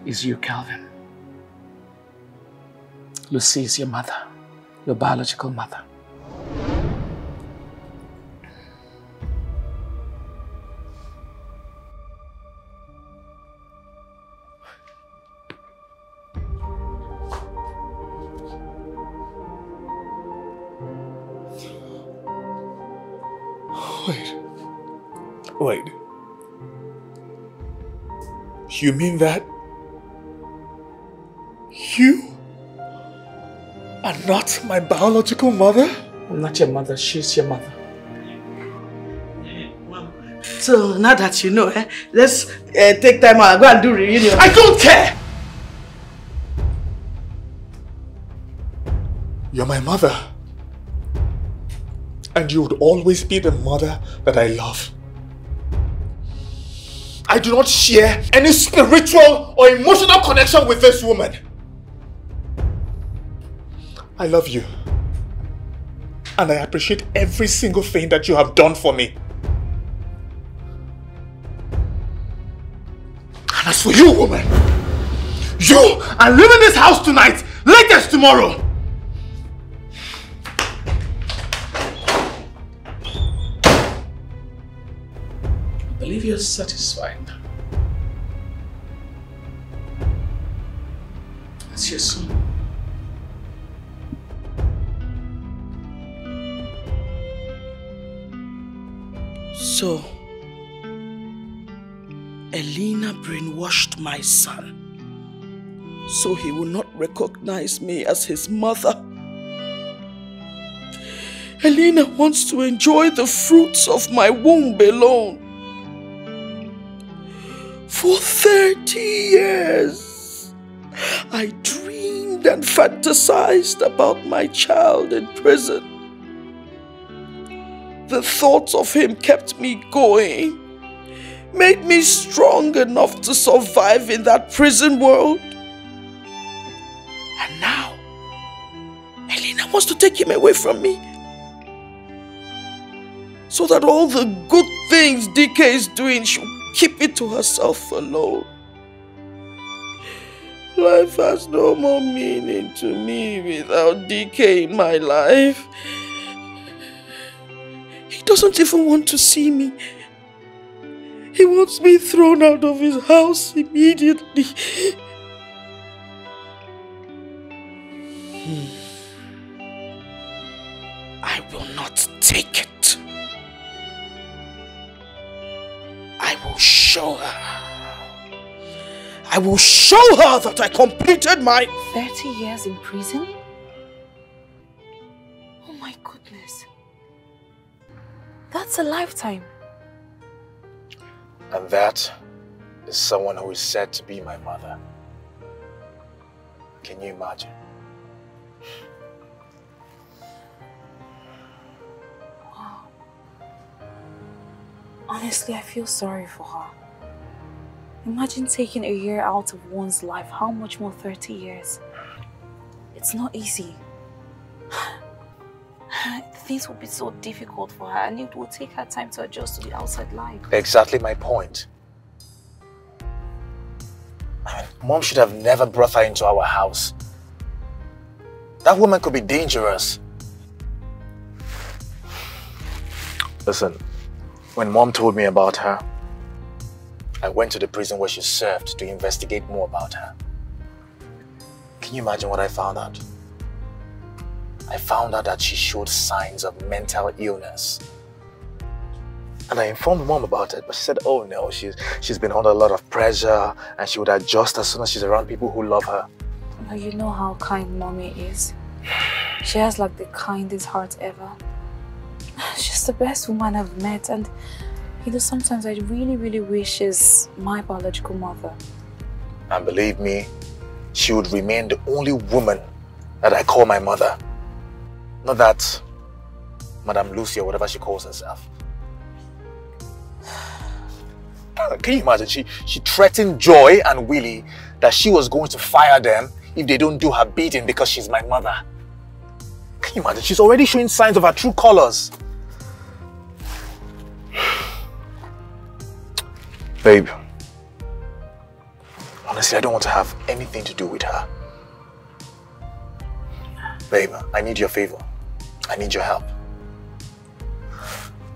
is you, Calvin. Lucy is your mother, your biological mother. Wait. You mean that? You are not my biological mother? I'm not your mother, she's your mother. So now that you know, eh, let's uh, take time out, go and do reunion. I don't care! You're my mother. And you would always be the mother that I love. I do not share any spiritual or emotional connection with this woman. I love you. And I appreciate every single thing that you have done for me. And as for you, woman, you are leaving this house tonight, latest tomorrow. Believe you're satisfied. That's your son. So, Elena brainwashed my son so he will not recognize me as his mother. Elena wants to enjoy the fruits of my womb alone. For 30 years, I dreamed and fantasized about my child in prison. The thoughts of him kept me going, made me strong enough to survive in that prison world. And now, Elena wants to take him away from me. So that all the good things DK is doing, she'll keep it to herself alone. Life has no more meaning to me without DK in my life. He doesn't even want to see me. He wants me thrown out of his house immediately. Hmm. Show her. I will show her that I completed my... 30 years in prison? Oh my goodness. That's a lifetime. And that is someone who is said to be my mother. Can you imagine? Wow. Honestly, I feel sorry for her. Imagine taking a year out of one's life. How much more 30 years? It's not easy. Things will be so difficult for her and it will take her time to adjust to the outside life. Exactly my point. Mom should have never brought her into our house. That woman could be dangerous. Listen, when Mom told me about her, I went to the prison where she served to investigate more about her. Can you imagine what I found out? I found out that she showed signs of mental illness. And I informed mom about it, but she said, oh no, she's, she's been under a lot of pressure and she would adjust as soon as she's around people who love her. You know how kind mommy is. She has like the kindest heart ever. She's the best woman I've met and you know, sometimes I really, really wish she's my biological mother. And believe me, she would remain the only woman that I call my mother. Not that Madame Lucy or whatever she calls herself. Can you imagine? She, she threatened Joy and Willie that she was going to fire them if they don't do her beating because she's my mother. Can you imagine? She's already showing signs of her true colors. Babe, honestly, I don't want to have anything to do with her. Babe, I need your favor. I need your help.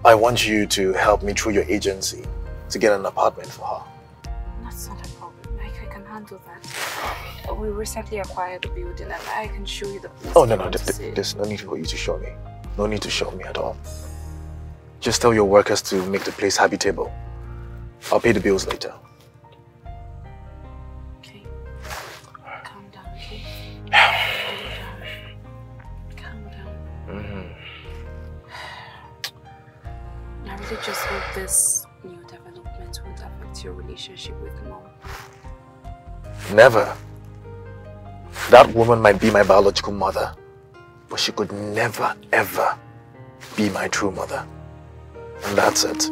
I want you to help me through your agency to get an apartment for her. That's not a problem. I, I can handle that. We recently acquired the building and I can show you the place. Oh, no, no, there's no need for you to show me. No need to show me at all. Just tell your workers to make the place habitable. I'll pay the bills later. Okay. Calm down, okay? Calm down. Mm -hmm. I really just hope this new development won't affect your relationship with mom. Never. That woman might be my biological mother, but she could never, ever be my true mother. And that's it.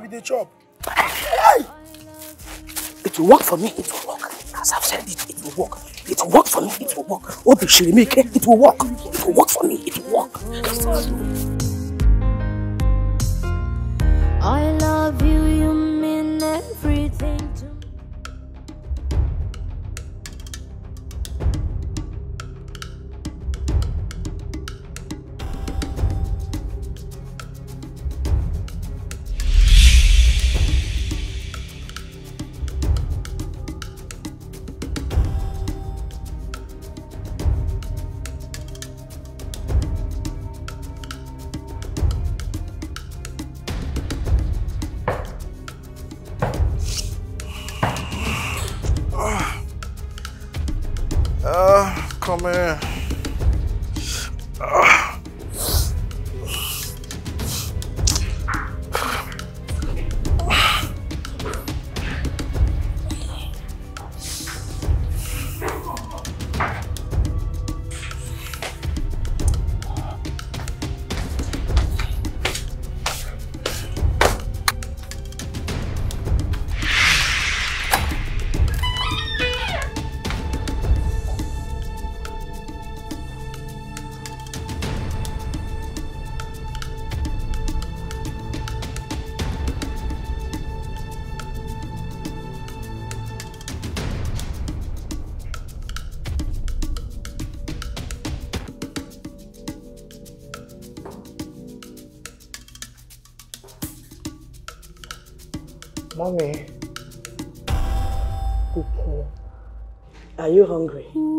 Opening the gate. I be the chop. It will work for me. It will work. As I've said, it, it will work. It will work for me. It will work. Obi Shirimike, it will work. It will work for me. It will work. You hungry?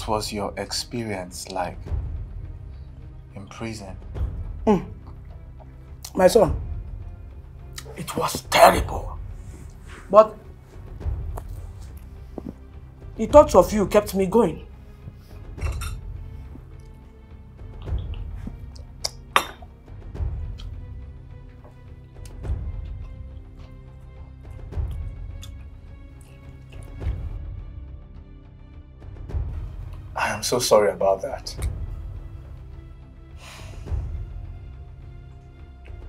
What was your experience like in prison? Hmm. My son, it was terrible. But the thoughts of you kept me going. I am so sorry about that.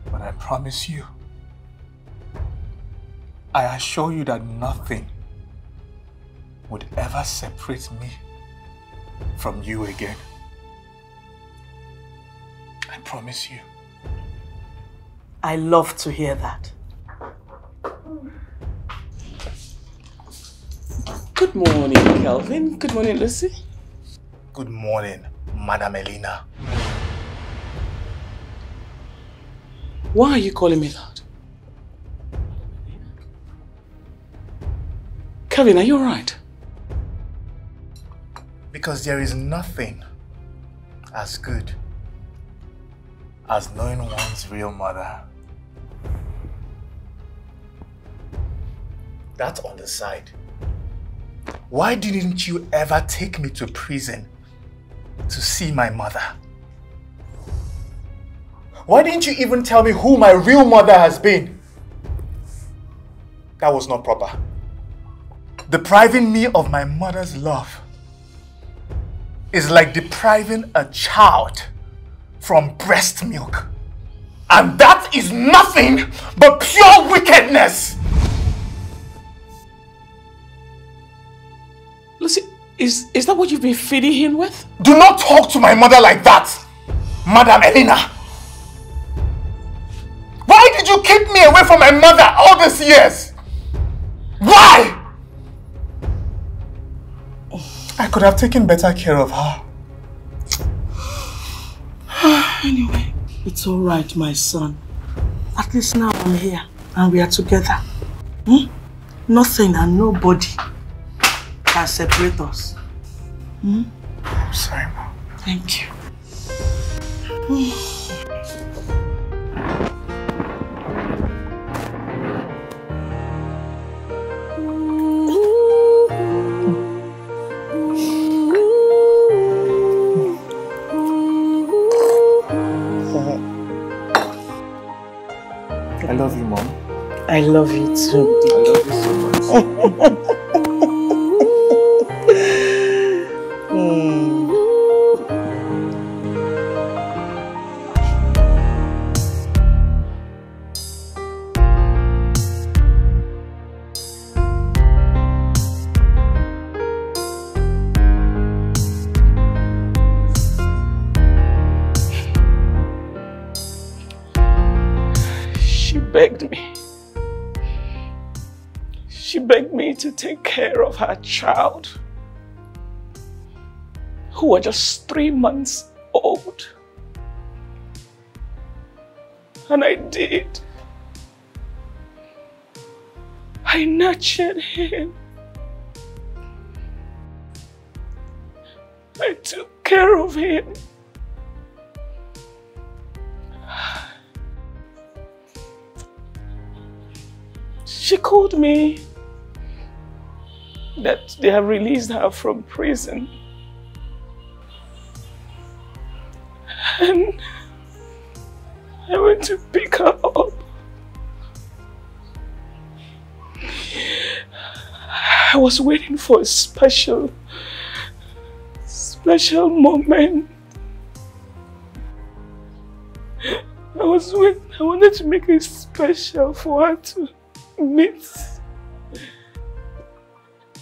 But I promise you, I assure you that nothing would ever separate me from you again. I promise you. I love to hear that. Good morning, Kelvin. Good morning, Lucy. Good morning, Madam Elena. Why are you calling me that? Kevin, are you alright? Because there is nothing as good as knowing one's real mother. That's on the side. Why didn't you ever take me to prison to see my mother? Why didn't you even tell me who my real mother has been? That was not proper. Depriving me of my mother's love is like depriving a child from breast milk. And that is nothing but pure wickedness. Lucy, is, is that what you've been feeding him with? Do not talk to my mother like that, Madam Elena. Why did you keep me away from my mother all these years? Why? I could have taken better care of her. anyway, it's all right, my son. At least now I'm here and we are together. Hmm? Nothing and nobody can separate us. Hmm? I'm sorry, Mom. Thank you. I love you, Mom. I love you too. I love you so much. child, who was just three months old. And I did. I nurtured him. I took care of him. She called me that they have released her from prison. And I went to pick her up. I was waiting for a special special moment. I was with, I wanted to make it special for her to meet,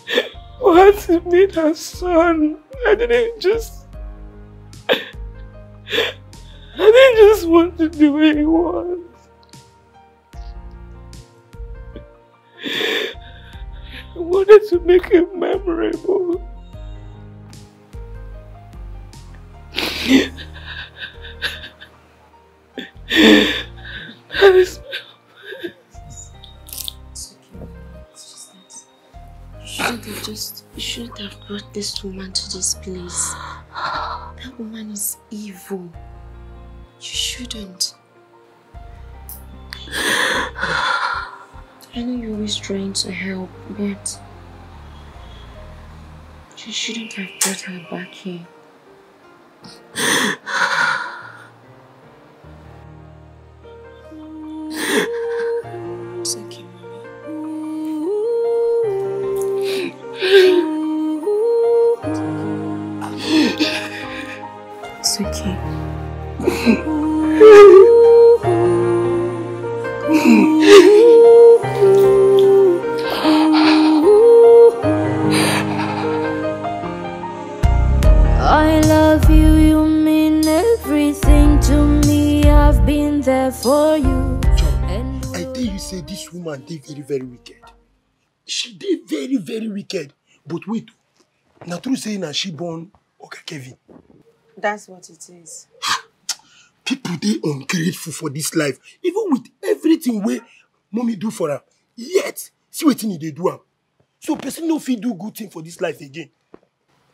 her to meet her son. I didn't just, I didn't just want to do what he was. I wanted to make it memorable. That is You just, you shouldn't have brought this woman to this place. That woman is evil. You shouldn't. I know you're always trying to help, but you shouldn't have brought her back here. Dey very, very wicked. She dey very, very wicked. But wait, na true say na she born Oga Kevin. That's what it is. People dey ungrateful for this life, even with everything wey mommy do for am. Yet, see wetin e dey do am. So person no fit do good thing for this life again.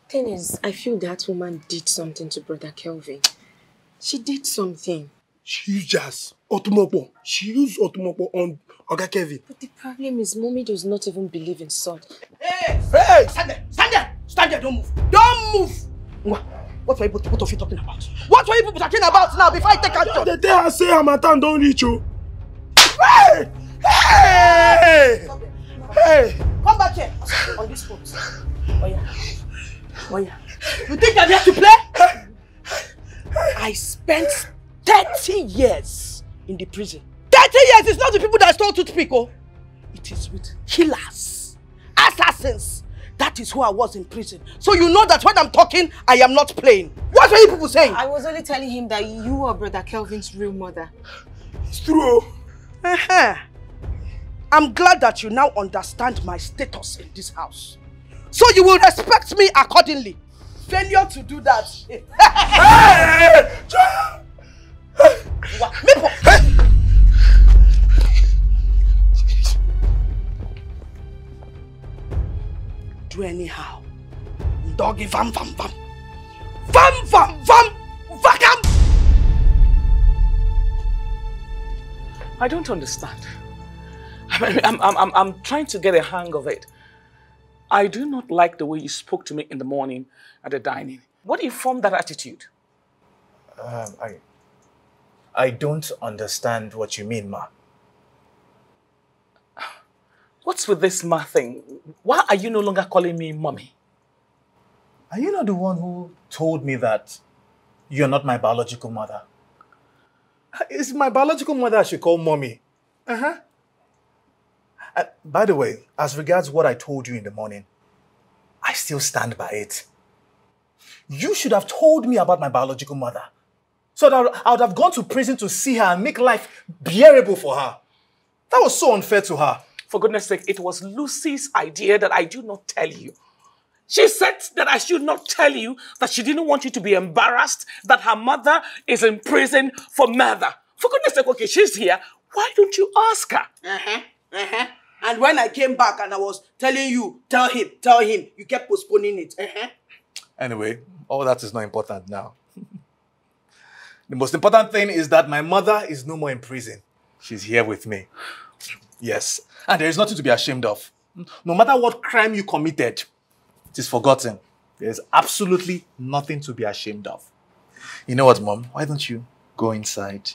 Thing is, I feel that woman did something to Brother Kelvin. She did something. She use jazz, otomopo. She use otomopo on Oga Kevin. But the problem is, mommy does not even believe in salt. Hey! Hey! Stand there! Stand there! Stand there! Don't move! Don't move! Ngwa, What were you both of you talking about? What were you people talking about now before I take action? They tell her say Don't reach you. Hey! Hey! Hey! Come back here on this spot. Oh yeah. Oh yeah. You think I'm here to play? I spent 30 years in the prison. 30 years is not the people that stole toothpick, oh. It is with killers, assassins. That is who I was in prison. So you know that when I'm talking, I am not playing. What were you people saying? I was only telling him that you are Brother Kelvin's real mother. It's true. Uh-huh. I'm glad that you now understand my status in this house. So you will respect me accordingly. Failure to do that. Hey! John! Wa- Do anyhow. Doggy vam vam vam. Vam vam vam! Vakam! I don't understand. I I'm, I'm, I'm, I'm trying to get a hang of it. I do not like the way you spoke to me in the morning at the dining. What informed that attitude? Um, I, I don't understand what you mean, Ma. What's with this ma thing? Why are you no longer calling me mommy? Are you not the one who told me that you're not my biological mother? It's my biological mother I should call mommy. Uh-huh. Uh, by the way, as regards what I told you in the morning, I still stand by it. You should have told me about my biological mother. So that I would have gone to prison to see her and make life bearable for her. That was so unfair to her. For goodness sake, it was Lucy's idea that I do not tell you. She said that I should not tell you that she didn't want you to be embarrassed that her mother is in prison for murder. For goodness sake, okay, she's here. Why don't you ask her? Uh-huh. Uh-huh. And when I came back and I was telling you, tell him, tell him, you kept postponing it. Uh-huh. Anyway, all that is not important now. the most important thing is that my mother is no more in prison. She's here with me. Yes, and there is nothing to be ashamed of. No matter what crime you committed, it is forgotten. There is absolutely nothing to be ashamed of. You know what, Mom? Why don't you go inside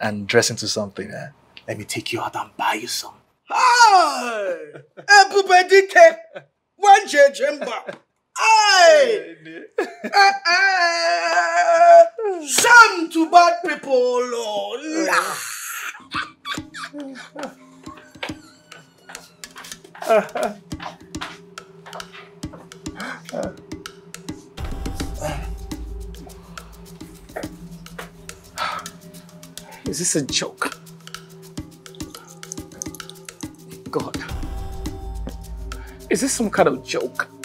and dress into something? Eh? Let me take you out and buy you some. Hey! Everybody take one. Hey! Eh, eh, Shame to bad people. Oh, Is this a joke? God. Is this some kind of joke?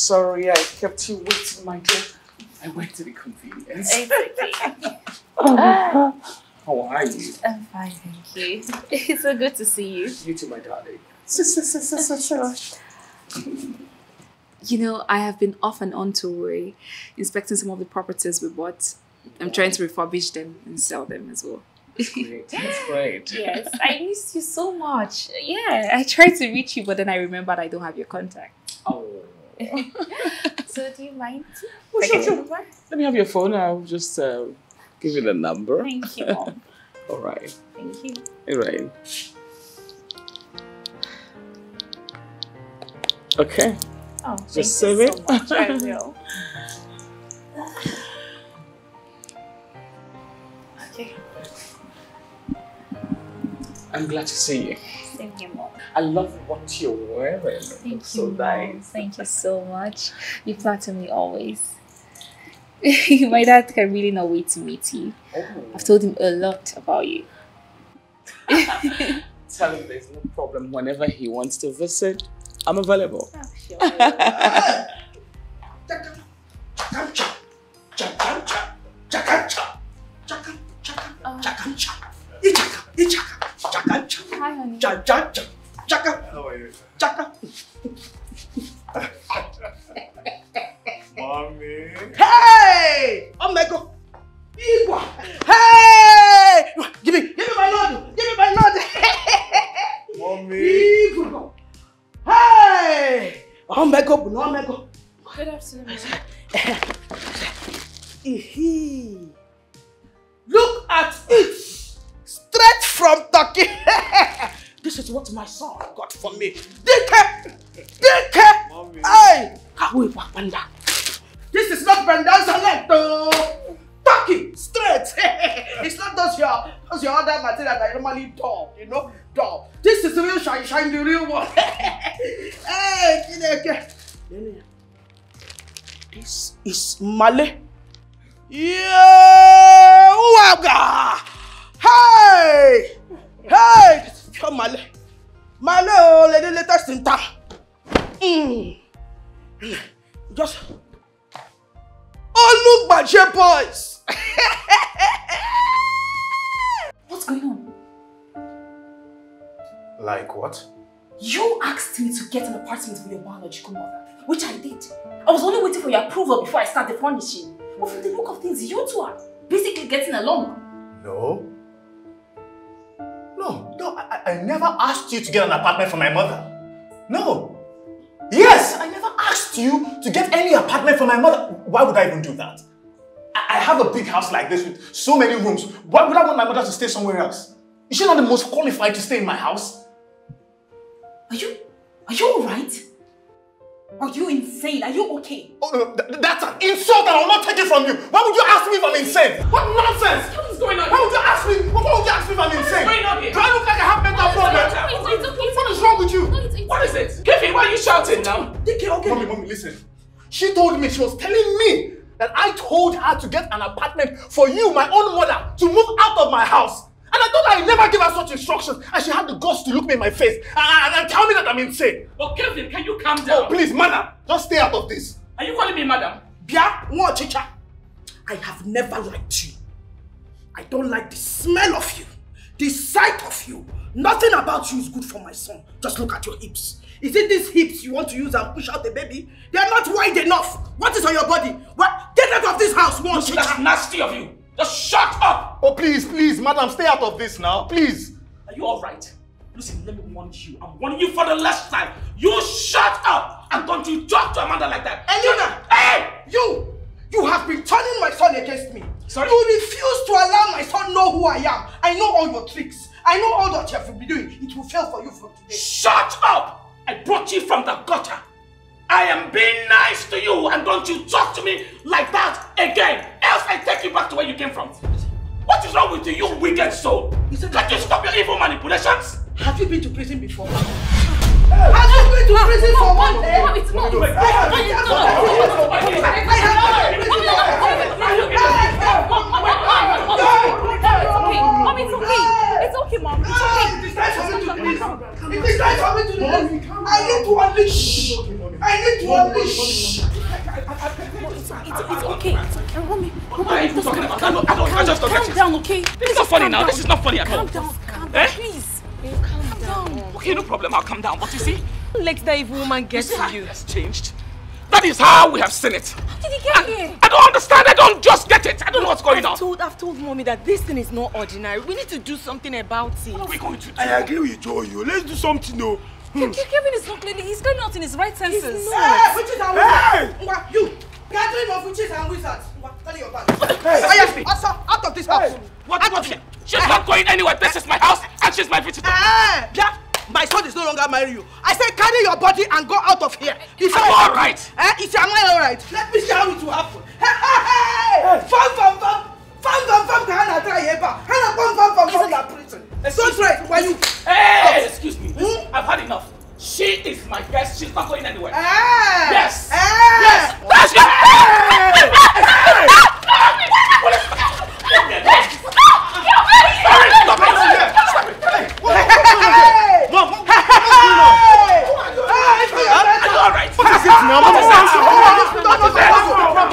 Sorry I kept you waiting, my dear. I went to the convenience. It's okay. How are you? I'm fine, thank you. It's so good to see you. You too, my darling. You know, I have been off and on tour inspecting some of the properties we bought. I'm trying to refurbish them and sell them as well. Great. That's great. Yes, I missed you so much. Yeah, I tried to reach you, but then I remembered I don't have your contact. Oh. so do you mind? Oh, sure, sure. Let me have your phone. I'll just uh, give you the number. Thank you, Mom. All right. Thank you. All right. Okay. Oh, thank Just save you it. so. I will. Okay. I'm glad to see you. Same here, Mom. I love what you're wearing. Thank It's you, Mom. nice. Thank you so much. You flatter me always. My dad can really not wait to meet you. Oh. I've told him a lot about you. Tell him there's no problem. Whenever he wants to visit, I'm available. Ah, Hi, honey. How are you? Mommy. Hey! Oh my god! Igwa! Hey! Give me, give me my nod! Give me my nod! Mommy. Igwa! Hey! Oh my god, no my god. Good afternoon. Look at it! Straight from Turkey! this is what my son got for me. Dike! Dike! Hey! Kawi Panda. This is not Brendan Selecto! Turkey! Straight! it's not those your, those your other material that I normally dub, you know? Dub. This is real shine, shine, the real one. hey! Dike! This is Malay. Yeah! Hey! Hey! Pure Malay. Malay, oh, lady latest in town. Mm. Just. Oh, look, my dear boys! What's going on? Like what? You asked me to get an apartment for your biological mother, which I did. I was only waiting for your approval before I started furnishing. But from the look of things, you two are basically getting along. No, I, never asked you to get an apartment for my mother. No. Yes, I never asked you to get any apartment for my mother. Why would I even do that? I, I have a big house like this with so many rooms. Why would I want my mother to stay somewhere else? Is she not the most qualified to stay in my house? Are you, are you alright? Are you insane? Are you okay? Oh, no, th- that's an insult and I will not take it from you. Why would you ask me if I'm insane? What nonsense! Is going on? Why would you ask me? Why would you ask me if I'm insane? going on here? Do I look like I have mental problems? It's okay, it's What is wrong with you? What is it? Kevin, why are you shouting now? Dike, okay. Mommy, mommy, listen. She told me, she was telling me that I told her to get an apartment for you, my own mother, to move out of my house. And I thought I never give her such instructions. And she had the guts to look me in my face and, and, and tell me that I'm insane. Oh, Kevin, can you calm Oh, please, madam, just stay out of this. Are you calling me madam? Bia, one chicha. I have never liked you. I don't like the smell of you, the sight of you. Nothing about you is good for my son. Just look at your hips. Is it these hips you want to use and push out the baby? They are not wide enough. What is on your body? What? Get out of this house, one chicha. That's nasty of you. Just shut up. Oh, please, please, madam, stay out of this now, please. Are you alright? Listen, let me warn you. I'm warning you for the last time. You shut up. and don't you talk to Amanda like that. Elena! Hey! You! You have been turning my son against me. Sorry? You refuse to allow my son know who I am. I know all your tricks. I know all that you have been doing. It will fail for you from today. Shut up! I brought you from the gutter. I am being nice to you and don't you talk to me like that again. Else I take you back to where you came from. What is wrong with you, you wicked soul? Can't you stop your evil manipulations? Have you been to prison before? Have you been to prison for one day? Mom, it's not. I have been to prison for one day. I have been to prison Mom, it's okay. It's okay, Mom. It's okay. It is time for me to release. It is time for me to release. I need to unleash. I need to unleash. It's, it's okay. Are you talking about? I don't, I just calm get down, okay? This is not funny now. This is not funny at all. Calm down. Calm down, Eh? please. Calm down. Okay, no problem. I'll calm down. But you see, Let that evil woman get see to how you. it has changed. That is how we have seen it. How did he get here? I don't understand. I don't just get it. I don't know what's going I've on. told, I've told mommy that this thing is not ordinary. We need to do something about it. What are we going to do? I agree with Joyo. Let's do something, no. Ke- Ke- Kevin is not clearly. He's clearly not in his right senses. Hey, witches and Hey! wizards. Ngwa, You, gathering of witches and wizards. Ngwa, Tell your bag. Fire me. Asa, out of this house. What? Out what? of here. She's not going anywhere. This is my house and she's my visitor. Eh, yeah. My son is no longer marrying you. I said carry your body and go out of here. Before I'm all right. Eh, is am I all right? Let me see how it will happen. Hey, hey, hey! Fam, fam, fam. Fam, fam, fam, hana try eba. Hana fam, fam, fam, fam, na prison. Don't try it, why you? Hey, excuse me. Hmm? I've had enough. She is my guest. She's not going anywhere. Eh. Yes. Eh. Yes. That's your. Sorry, stop it. Stop Hey! Mom, Hey! Hey, for your Are better. all right? what is it now? What is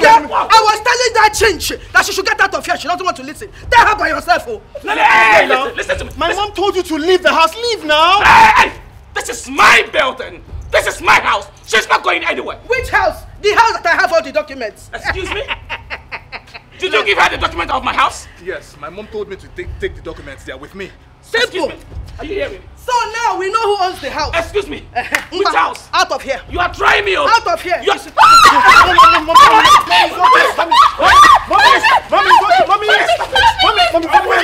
Yeah, I was telling that chinch that she should get out of here. She doesn't want to listen. Tell her by yourself, oh. Hey, listen, listen to me. My mom told you to leave the house. Leave now. Hey, this is my building. This is my house. She's not going anywhere. Which house? The house that I have all the documents. Excuse me? Did you give her the document of my house? Yes, my mom told me to take, take the documents there with me. Excuse Simple. me. Are you hearing? me? So now we know who owns the house. Excuse me. Which Ngwa, house? Out of here. You are trying me. oh. Out of here. You are. Mommy, mommy, mommy, mommy, mommy, mommy,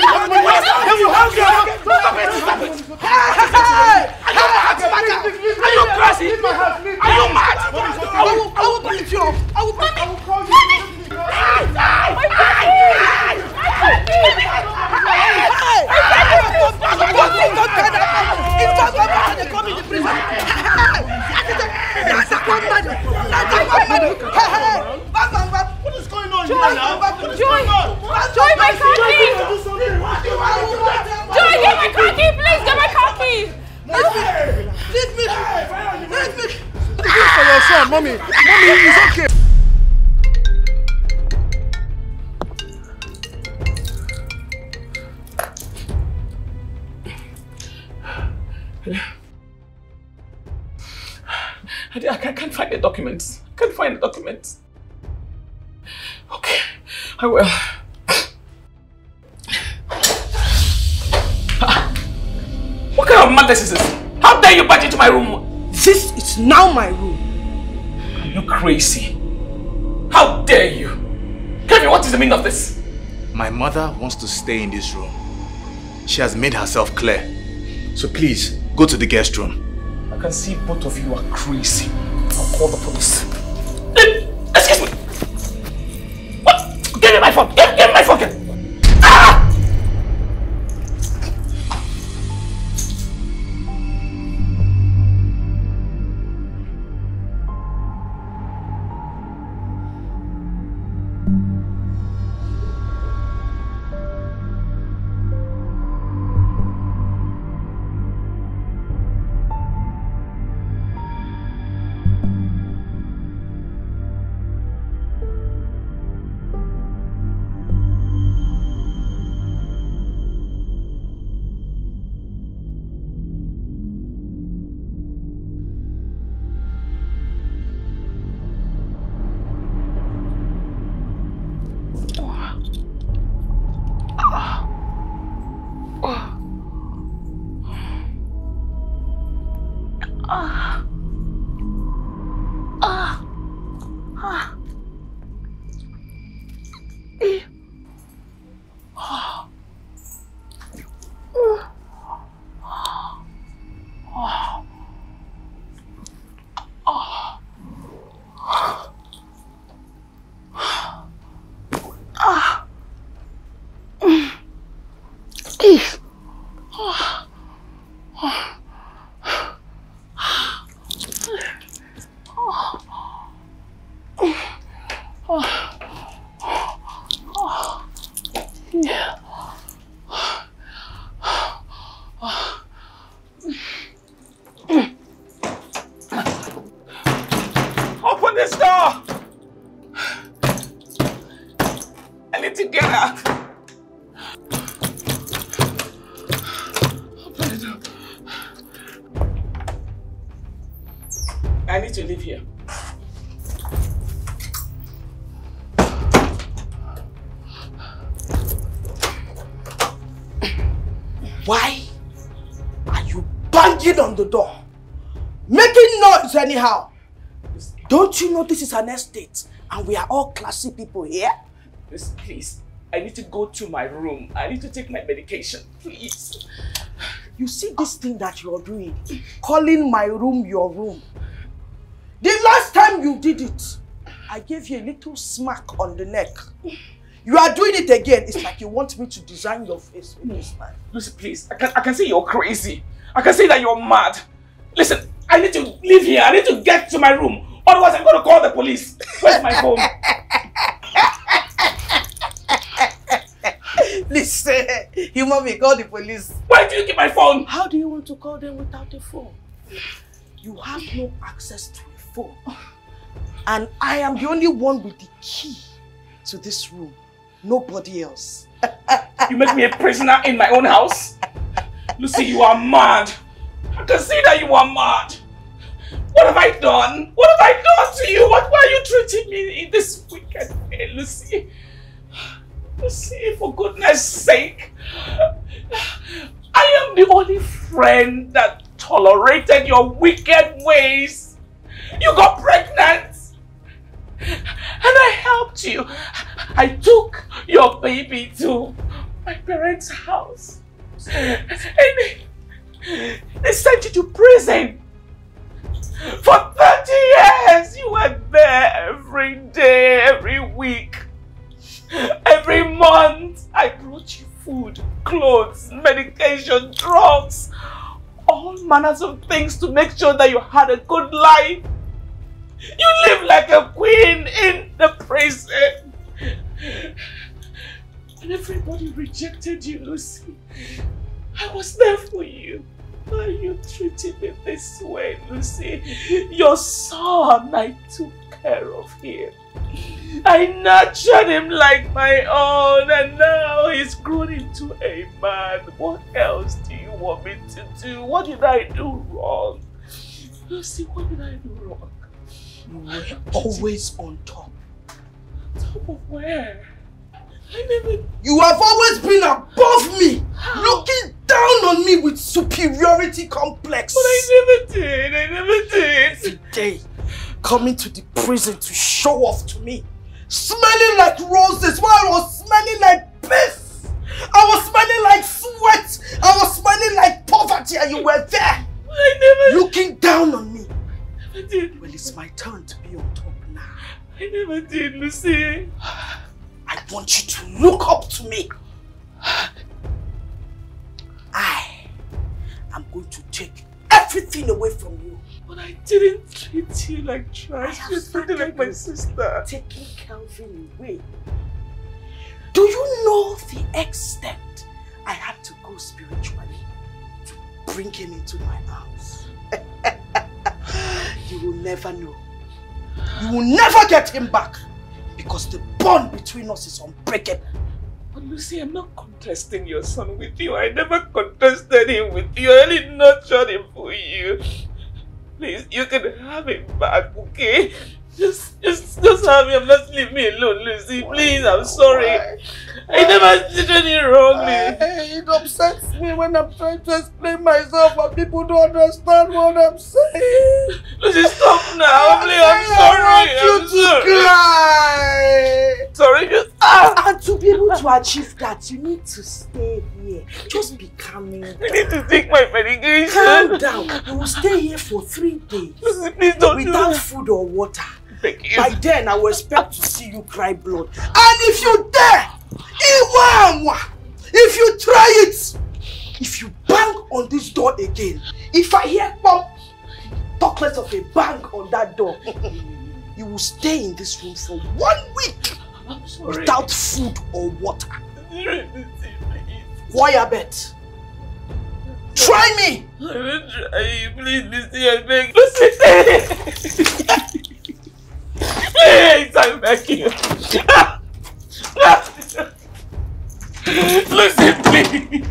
Can you help me? Stop it, stop it. Hey! Are you mad? Are you crazy? Are you mad? I will, I will beat you up. I will beat you up mommy. Mommy, it's okay. I, I can't- can't find the documents. I can't find the documents. Okay, I will. What kind of madness is this? How dare you barge into my room? This is now my room. Are you crazy? How dare you? Kevin, what is the meaning of this? My mother wants to stay in this room. She has made herself clear. So please, go to the guest room. I can see both of you are crazy. I'll call the police. Excuse me. What? Give me my phone. Give, give me my phone. I need to leave here. Why are you banging on the door? Making noise anyhow. Don't you know this is an estate and we are all classy people here? Listen, please. I need to go to my room. I need to take my medication, please. You see this thing that you're doing, calling my room your room. The last time you did it, I gave you a little smack on the neck. You are doing it again. It's like you want me to design your face with this man. Lucy, please. I can, I can see you're crazy. I can see that you're mad. Listen, I need to leave here. I need to get to my room. Otherwise, I'm going to call the police. Where's my phone? Listen, you me to call the police? Why do you keep my phone? How do you want to call them without a phone? You have no access to a And I am the only one with the key to this room. Nobody else. You make me a prisoner in my own house? Lucy, you are mad. I can see that you are mad. What have I done? What have I done to you? What, why are you treating me in this wicked way, Lucy? Lucy, for goodness sake. I am the only friend that tolerated your wicked ways. You got pregnant. And I helped you. I took your baby to my parents' house. And they, sent you to prison. For 30 years, you were there every day, every week, every month. I brought you food, clothes, medication, drugs, all manners of things to make sure that you had a good life. You live like a queen in the prison. And everybody rejected you, Lucy. I was there for you. Why are you treating me this way, Lucy? Your son, I took care of him. I nurtured him like my own, and now he's grown into a man. What else do you want me to do? What did I do wrong? Lucy, what did I do wrong? You were always on top. Top of where? I never. You have always been above me, looking down on me with superiority complex. But I never did. I never did. Today, coming to the prison to show off to me, smelling like roses while I was smelling like piss. I was smelling like sweat. I was smelling like poverty, and you were there, I never. looking down on me. I did. Well, it's my turn to be on top now. I never did, Lucy. I want you to look up to me. I am going to take everything away from you. But I didn't treat you like trash. I You treated you like my sister. Taking Calvin away. Do you know the extent I had to go spiritually to bring him into my house? You will never know. You will never get him back because the bond between us is unbreakable. But Lucy, I'm not contesting your son with you. I never contested him with you. I only nurtured him for you. Please, you can have him back, okay? Just, just, just have him. Just leave me alone, Lucy. Please, I'm sorry. I never did any wrong, Lucy. It upsets me when I'm trying to explain myself and people don't understand what I'm saying. Lucy, stop now. Please, I'm sorry. I I'm want you to sorry. cry. Sorry, just, ah! And to be able to achieve that, you need to stay here. Just be calming I need to take my medication. Calm down. You will stay here for three days Lucy, please don't do without that. food or water. Thank. By then, I will expect to see you cry blood. And if you dare, Iwa, if you try it, if you bang on this door again, if I hear pump, talk less of a bang on that door, you will stay in this room for one week without food or water. Why, please. Quiet. Try me. I will try you. Please, Lucy, I beg. Lucy! like you. Lucy, please.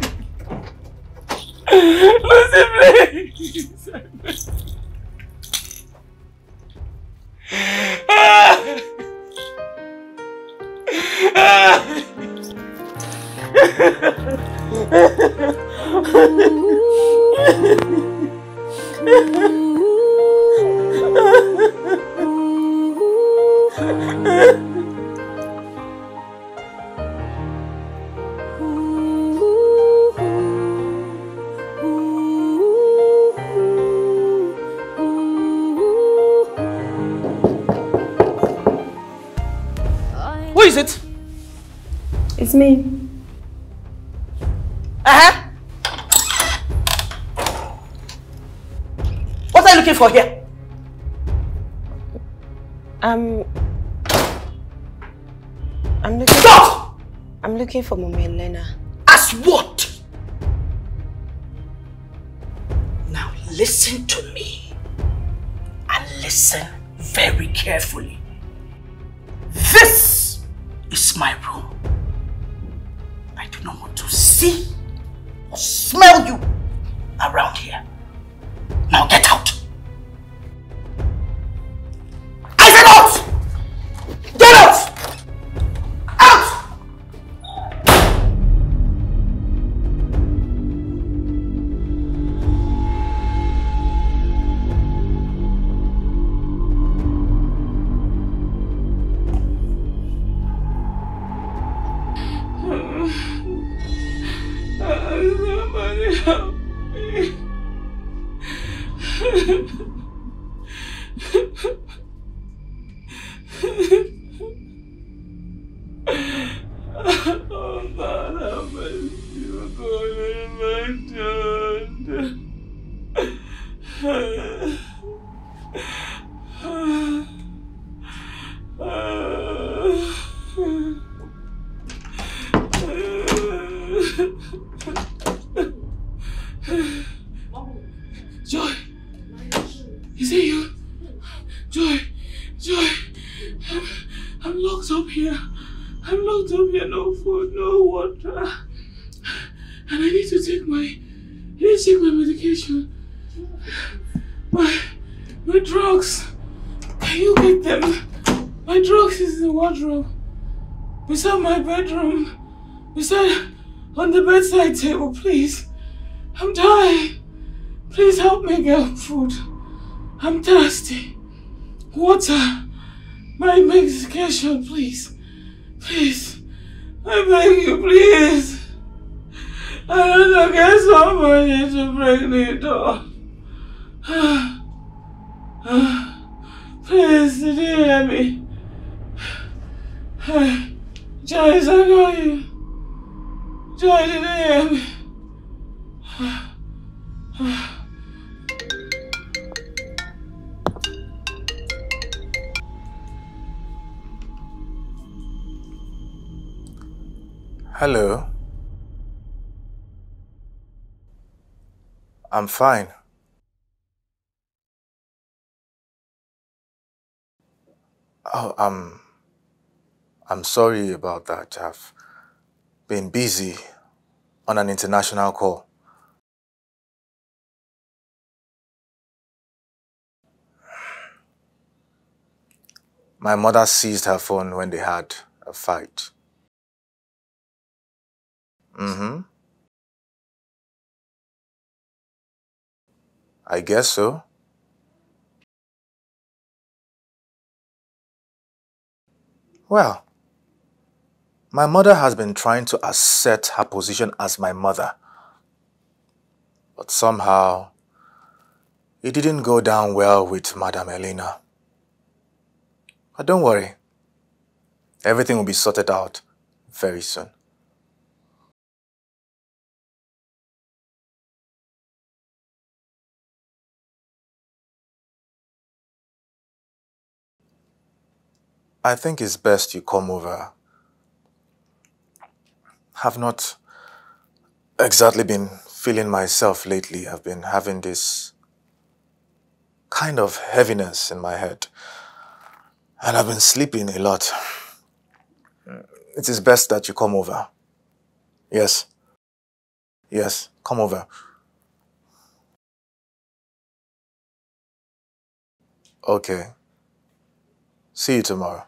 Lucy, please. Ah. Ah. Who is it? It's me. Uh-huh. What are you looking for here? Um, I'm looking. Stop! I'm looking for Mommy Elena. As what? Now listen to me. And listen very carefully. This is my room. I do not want to see or smell you around here. Now get Bedroom. Beside on the bedside table, please. I'm dying. Please help me get food. I'm thirsty. Water. My medication, please. Please. I beg you, please. I don't know, get somebody to break the door. Please, did you hear me? Joyce, I know you. Joy, did you hear me? Hello. I'm fine. Oh, um, I'm sorry about that. I've been busy on an international call. My mother seized her phone when they had a fight. Mm-hmm. I guess so. Well, my mother has been trying to assert her position as my mother. But somehow, it didn't go down well with Madame Elena. But don't worry. Everything will be sorted out very soon. I think it's best you come over. Have not exactly been feeling myself lately. I've been having this kind of heaviness in my head. And I've been sleeping a lot. It is best that you come over. Yes. Yes, come over. Okay. See you tomorrow.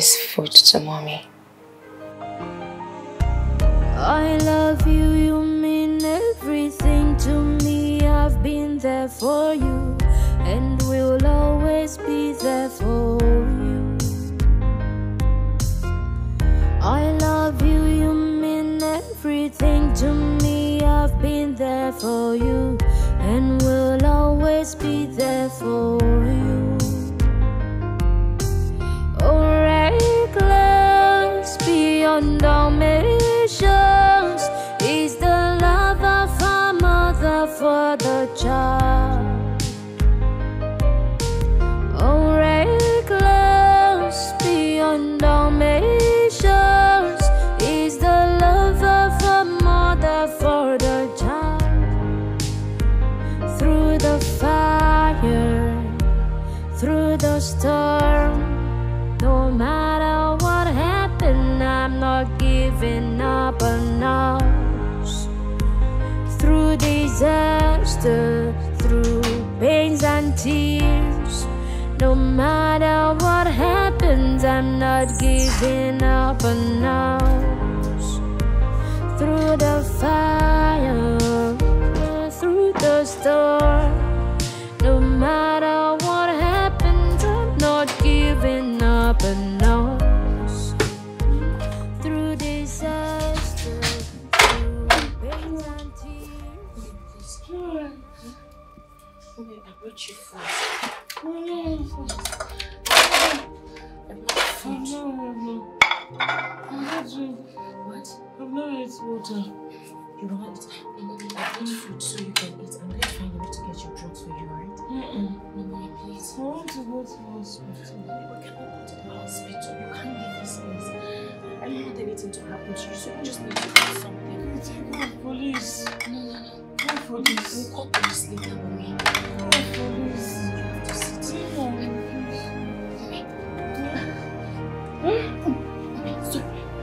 This food to mommy? Not giving up on us. Through the fire, through the storm. What? I've not ate water. You want it? Mommy, I food so you can eat. I'm going to find a way to get your drugs for you, alright? Mm-mm. Please. I want to go to the hospital. We cannot go to the hospital. You can't leave this place. I don't want anything to happen to you, so you just need to do something. You take out police. No, no, no. Call police. We'll call police later, mommy. Call police. You have to sit. Leave me, Mommy.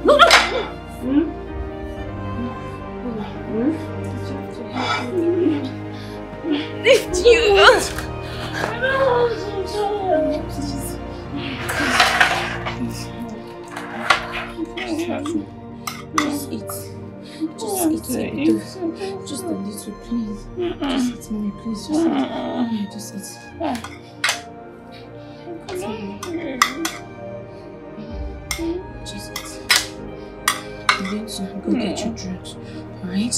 No, no! Hmm? Lift you! Just eat. Just eat a bit of. Just a little, please. Just eat, mommy, please. Just eat. Just eat. Just going to go get your drugs, alright?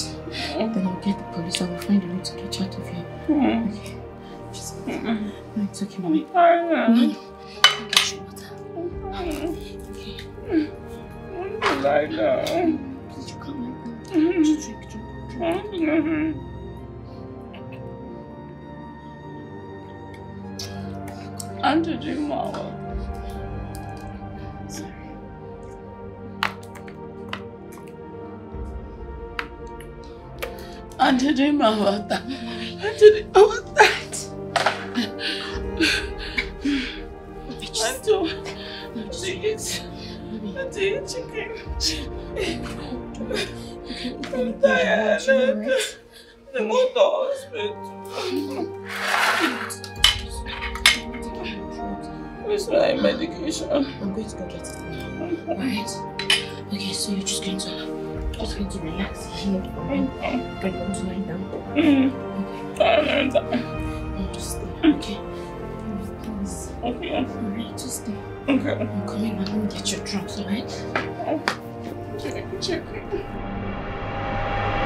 Then I'll get the police. I will find a way to get you out of here. Okay. Just eat. No, it's okay, mommy. No. I'll get you water. Okay. Lie down. Please, you can't lie down. Just drink, drink, drink. Auntie Jimawa. Auntie Jimawa. Auntie Jimawa. Auntie, please. Auntie, chicken. I'm tired. The motor hospital. Where's my medication? I'm going to go get it. Alright? Okay, so you're just going to just going to relax here. Alright? Are you going to lie down? Mm. Okay. Okay. No, just stay. Okay? Please. Okay. Alright, just stay. Okay. I'm coming back. Me get your drugs, alright? Check, check. How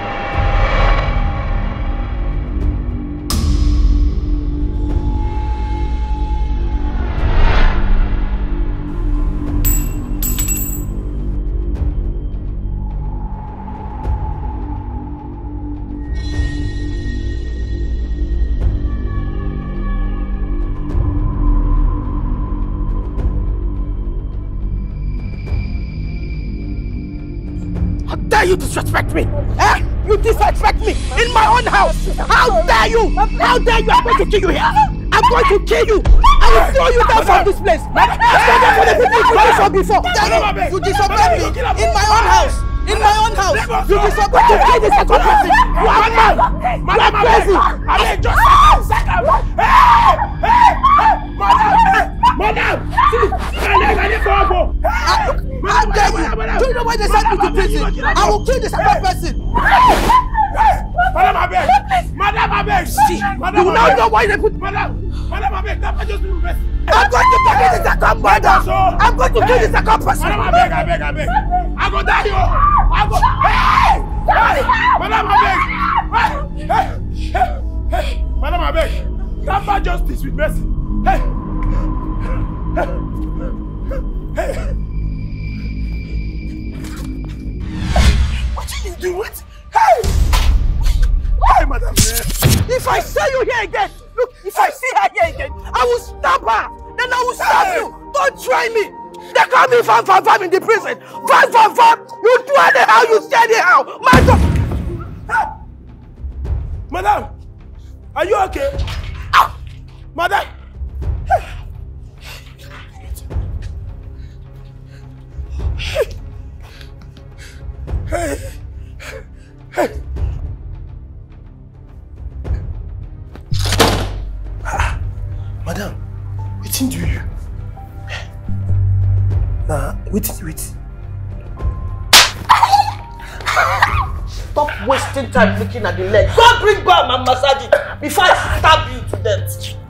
disrespect me? Eh? You disrespect me in my own house. How dare you? How dare you? I'm going to kill you here. I'm going to kill you. I will throw you down from this place. I've spoken for the people you did so before. You disobeyed me in my own house. In my own house. You disobeyed to kill the second person. You are mad. You are crazy. I mean, just a second. Hey! Hey! Madam! Madam! See, I need to go. How dare you? Do you know why they sent me to prison? I will kill the second person. Madam, I beg. Madam, I beg. See, You now know why they put. Madam, Madam, I beg. That just best. I'm going to kill the second murder. I'm going to kill the second person. Madam, I beg, I beg, I go die, yo. I go. Hey! Hey! Madam, I beg. Hey! Hey! Hey! Madam, I beg. Tamper justice with mercy. Hey! Hey! If I see you here again, look, if I see her here again, I will stab her. Then I will stab you. Don't try me. They call me Van Van Van in the prison. Van Van Van. You do anyhow, you say anyhow. My God. Madam, are you okay? Madam. Hey. Hey. Ah, Wetin wait. Stop wasting time looking at the leg. Go bring balm and massage before I stab you to death.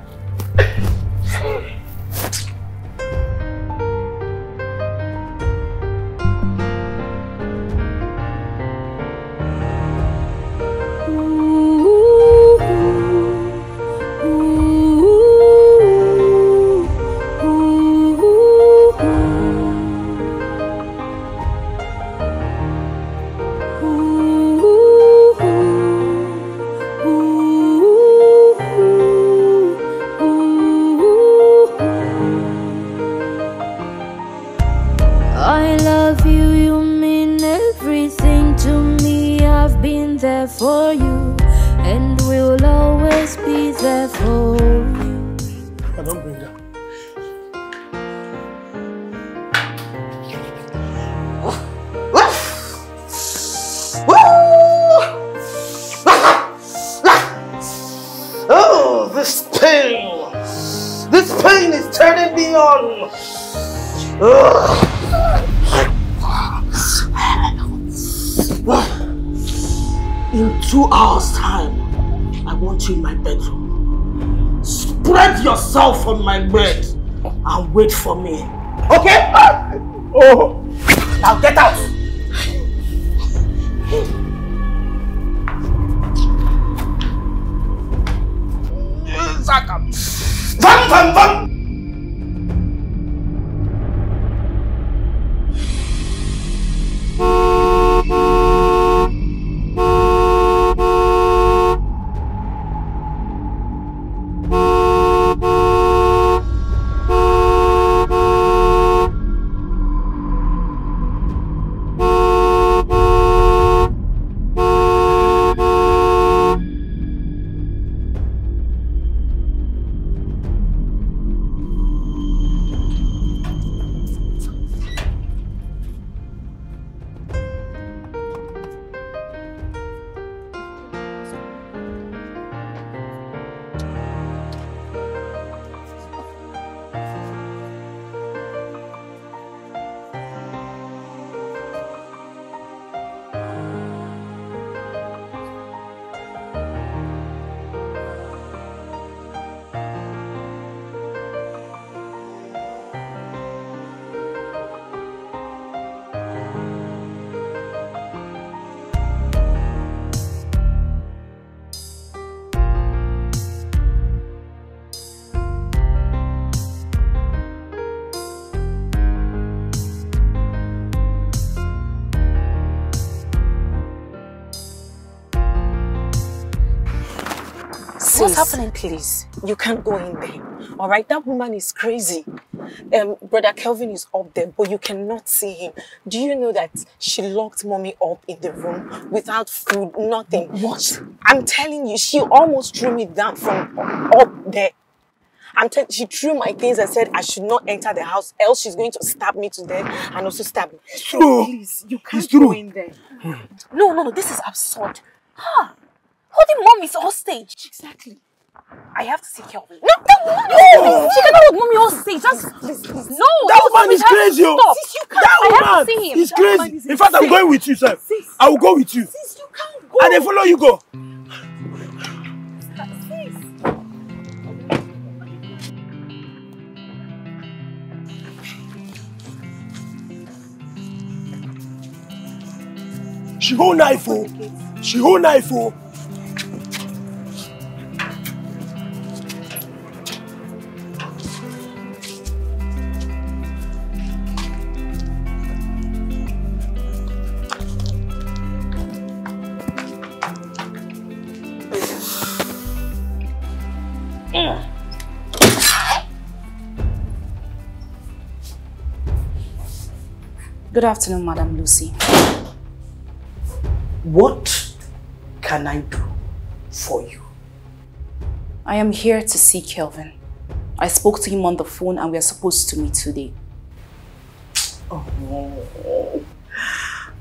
What's happening? Please, you can't go in there. All right, that woman is crazy. um, brother Kelvin is up there, but you cannot see him. Do you know that she locked mommy up in the room without food, nothing? What? I'm telling you, she almost threw me down from up there. I'm telling she threw my things and said I should not enter the house, else she's going to stab me to death and also stab me. true. Please, you can't It's go in there. No, no, no, this is absurd. Huh? Holding mom is hostage. Exactly. I have to see Kelvin. No, no, no, no. She cannot hold mommy hostage. That's no. That woman is crazy. oh. Stop. Sis, you can't. That I have woman to see him. is That crazy. is In fact, I'm going with you, sir. I will go with you. Sis, you can't go. And they follow you go. She hold knife, oh. She hold knife, oh. Good afternoon, Madam Lucy. What can I do for you? I am here to see Kelvin. I spoke to him on the phone and we are supposed to meet today. Oh,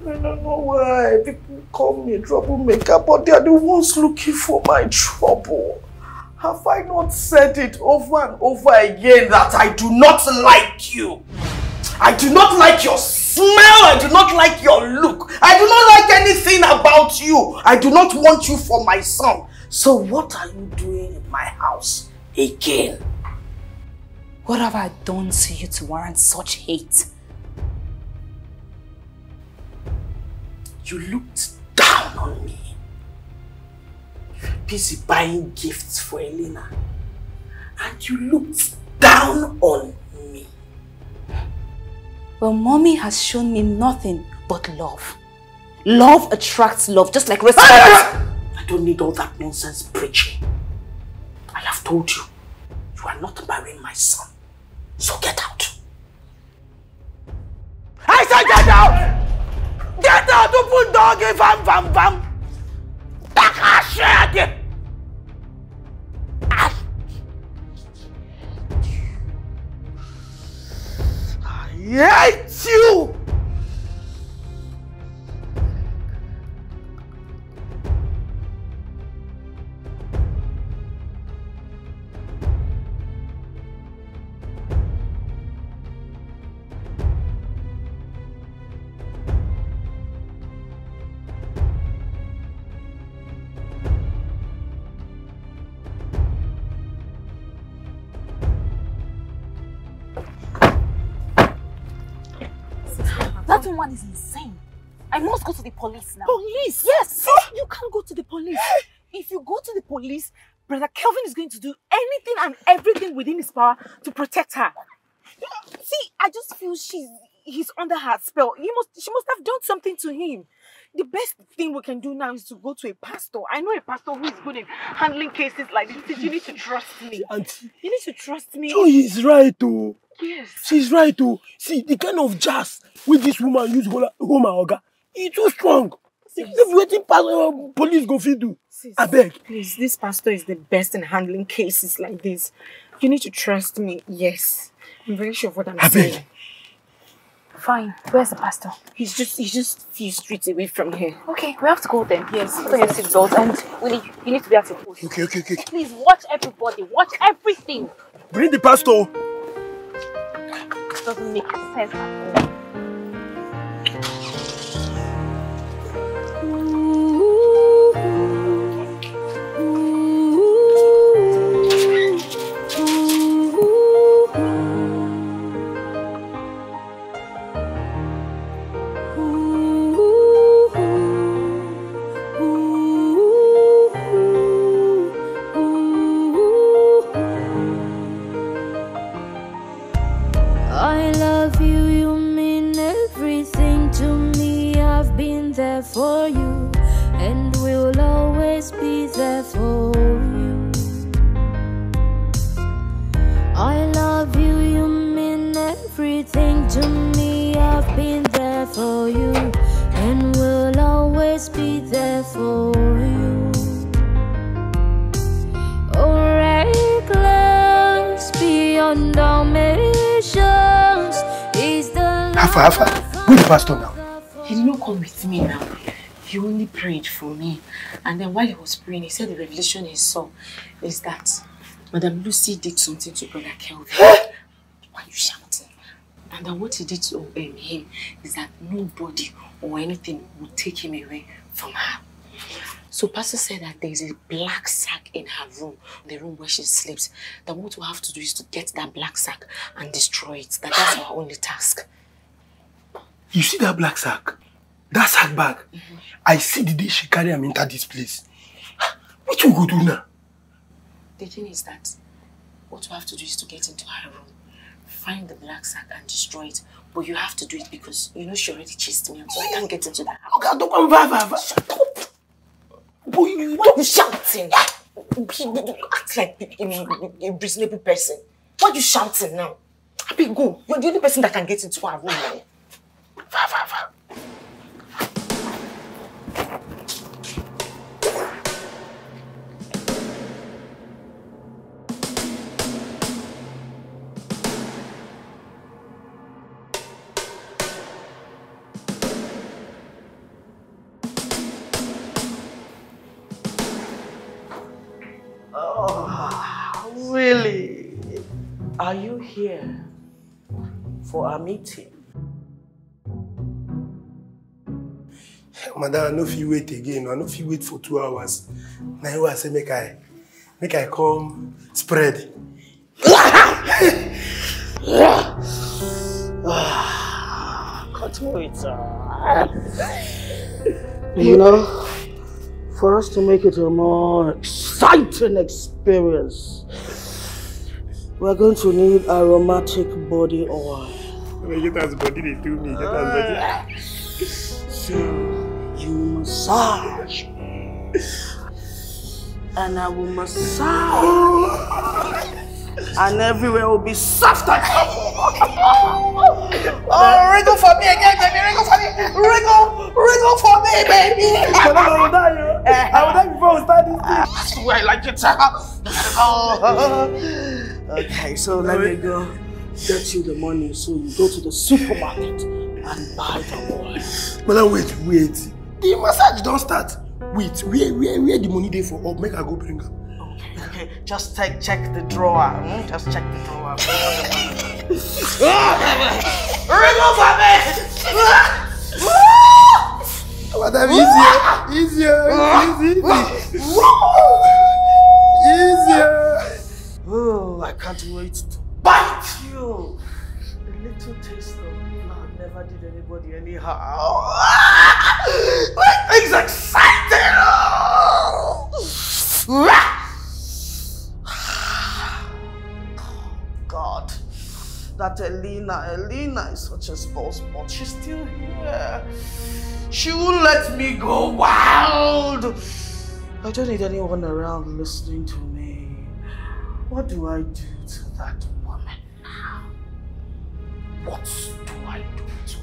I don't know why people call me a troublemaker, but they are the ones looking for my trouble. Have I not said it over and over again that I do not like you? I do not like your smell. I do not like your look. I do not like anything about you. I do not want you for my son. So what are you doing in my house again? What have I done to you to warrant such hate? You looked down on me. Busy buying gifts for Elena. And you looked down on. Well, mommy has shown me nothing but love. Love attracts love, just like respect. Ah! I don't need all that nonsense preaching. I have told you, you are not marrying my son. So get out. I said get out! Get out! Open doggy vam vam vam! Back a shit! Hate you! I must go to the police now. Police? Yes. You can't go to the police. If you go to the police, Brother Kelvin is going to do anything and everything within his power to protect her. See, I just feel she's he's under her spell. He must she must have done something to him. The best thing we can do now is to go to a pastor. I know a pastor who is good in handling cases like this. You need to trust me. Auntie, You need to trust me. Joy is right, oh. Yes. She's right, oh. See, the kind of jazz with this woman use hold hold my oga, e too strong. If wetin pass uh, police go fit do, abeg. Please, this pastor is the best in handling cases like this. You need to trust me. Yes. I'm very sure of what I'm saying. Fine. Where's the pastor? He's just he's just few streets away from here. Okay, we have to go then. Yes. Put on your seatbelt and Willie, you need to be at the post. Okay, okay, okay. Please watch everybody. Watch everything. Bring the pastor. It doesn't make sense at all. While he was praying, he said the revelation he saw is that Madam Lucy did something to Brother Kelvin. Why are you shouting? And then what he did to um, him is that nobody or anything would take him away from her. So Pastor said that there is a black sack in her room, the room where she sleeps. That what we have to do is to get that black sack and destroy it. That that's our only task. You see that black sack? That sack bag? I see the day she carry am enter this place. What you go do now? The thing is that what we have to do is to get into her room, find the black sack and destroy it. But you have to do it because you know she already chased me out, so I can't get into that house. Okay, don't come va. Shut up! Boy, you why are you shouting? Be- Act like a, a, reasonable person. Why are you shouting now? Abi, go. You're the only person that can get into her room now. Va va va. Are you here for a meeting? Madam, I no fit wait again. I no fit wait for two hours. Na you I say make I make I come spread. Can't wait. You know, for us to make it a more exciting experience, we're going to need aromatic body oil. Get as body they do me. Get as body. So you massage and I will massage, and everywhere will be soft Oh, wriggle for me again, baby, wriggle for me, wriggle, wriggle for me, baby. I will die. yo. I will die before we start this thing. That's the way I like it. Oh. Okay, so let me go get you the money so you go to the supermarket and buy the oil. Madam, wait, wait. The massage don't start. Wait, where, where, where the money there for up? Make I go bring am. Okay, okay, just take, check the drawer. hmm? Just check the drawer. For me! Madam, easier, easier, easy, easy. Easier. Oh, I can't wait to bite you. A little taste of blood never did anybody any harm. Make things exciting. Oh, God, that Elena, Elena is such a spouse, but she's still here. She won't let me go wild. I don't need anyone around listening to me. What do I do to that woman now? What do I do to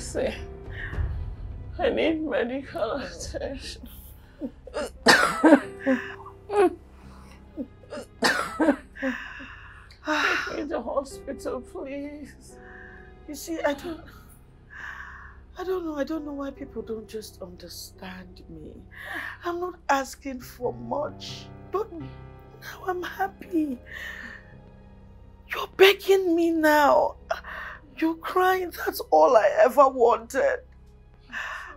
Lucy. I need medical attention. Take me to hospital, please. You see, I don't. I don't know. I don't know why people don't just understand me. I'm not asking for much, but now I'm happy. You're begging me now. You're crying. That's all I ever wanted.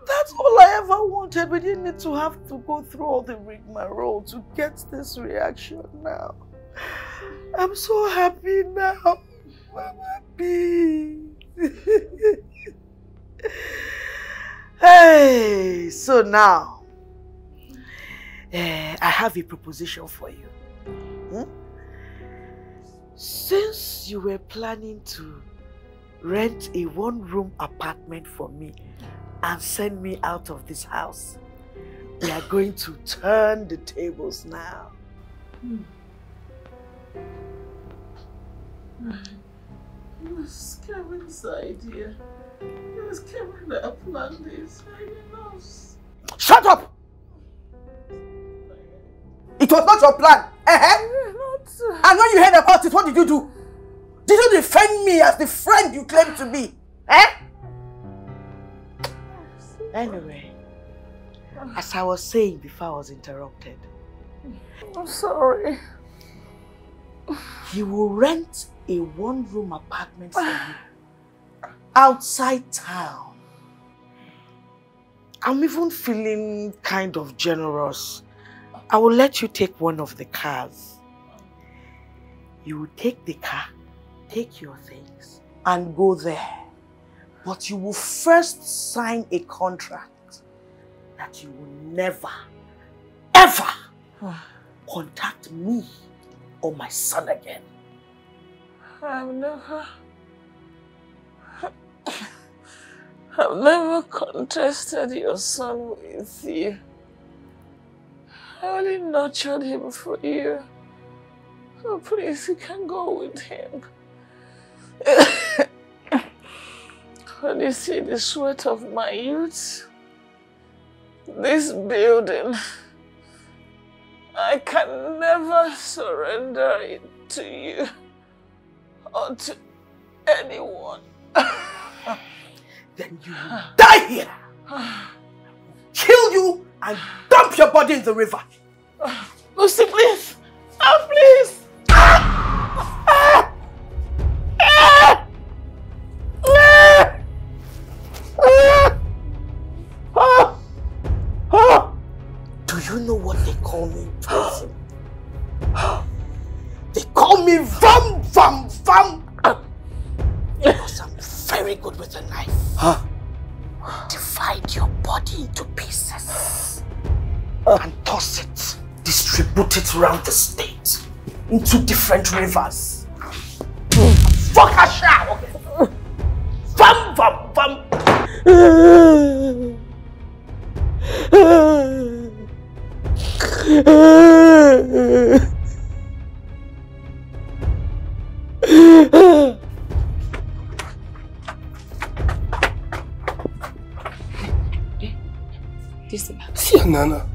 That's all I ever wanted. We didn't need to have to go through all the rigmarole to get this reaction now. I'm so happy now. I'm happy. hey, so now, eh, I have a proposition for you. Hmm? Since you were planning to rent a one-room apartment for me and send me out of this house, we are going to turn the tables now. It was Kevin's idea. It was Kevin that planned this. I know. Shut up! It was not your plan. Uh-huh. And when you heard about it, what did you do? Did you defend me as the friend you claim to be? Eh? Anyway, as I was saying before I was interrupted, I'm sorry. he will rent a one-room apartment for you outside town. I'm even feeling kind of generous. I will let you take one of the cars. You will take the car, take your things, and go there. But you will first sign a contract that you will never, ever contact me or my son again. I've never. I've never contested your son with you. I only nurtured him for you. So please, you can go with him. when you see the sweat of my youth, this building, I can never surrender it to you or to anyone. then you die here. Kill you and dump your body in the river. Lucy, please. Oh, please. You know what they call me in prison? They call me Vam Vam Vam! Because I'm very good with a knife. Divide your body into pieces and toss it. Distribute it around the state into different rivers. Fuck a shower! Vam Vam Vam! Nana.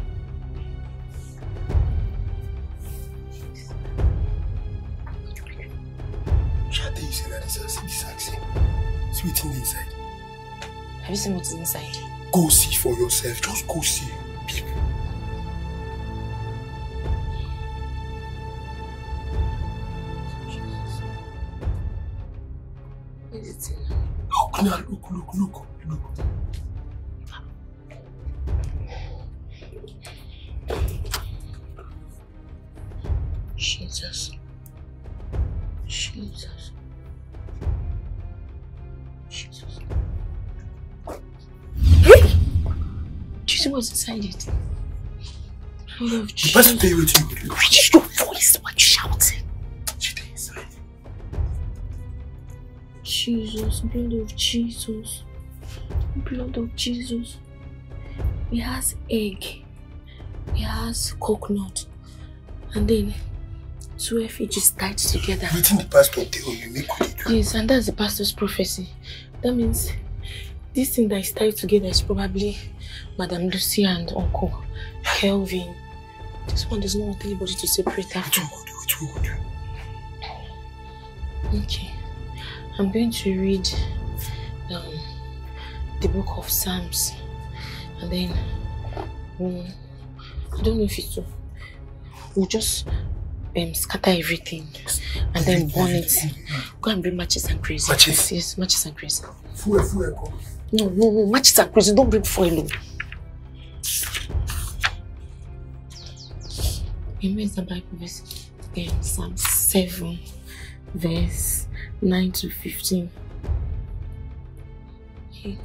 Shut you say that this is this accent. See what's inside. Have you seen what's inside? Go see for yourself. Just go see. Blood of The Jesus. person tell you what you do. Reduce your voice when you shouting. Jesus, blood of Jesus. Blood of Jesus. It has egg. It has coconut. And then two effigies tied together. Wetin the pastor tell oh, you make we dey do. Yes, and that's the pastor's prophecy. That means this thing that is tied together is probably Madame Lucy and Uncle Kelvin. This one does not want anybody to separate after. Okay. I'm going to read um, the book of Psalms. And then um, I don't know if it's we'll just um, scatter everything and then burn it. Go and bring matches and crazy. Matches? Yes, matches and crazy. Fuel, fuel, come. No, no, no. Matches are crazy. Don't bring foil. Oh. Where's the Bible verse? Um, Psalm 7, verse 9 to 15. Hey,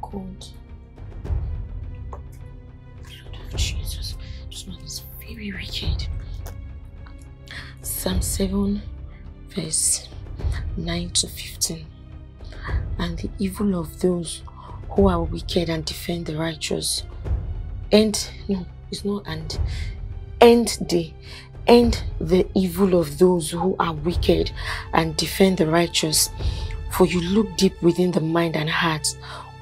God. Lord of Jesus, this man is very wicked. Psalm 7, verse 9 to 15. And the evil of those who are wicked and defend the righteous. And, no, it's not and. End the end the evil of those who are wicked and defend the righteous. For you look deep within the mind and heart,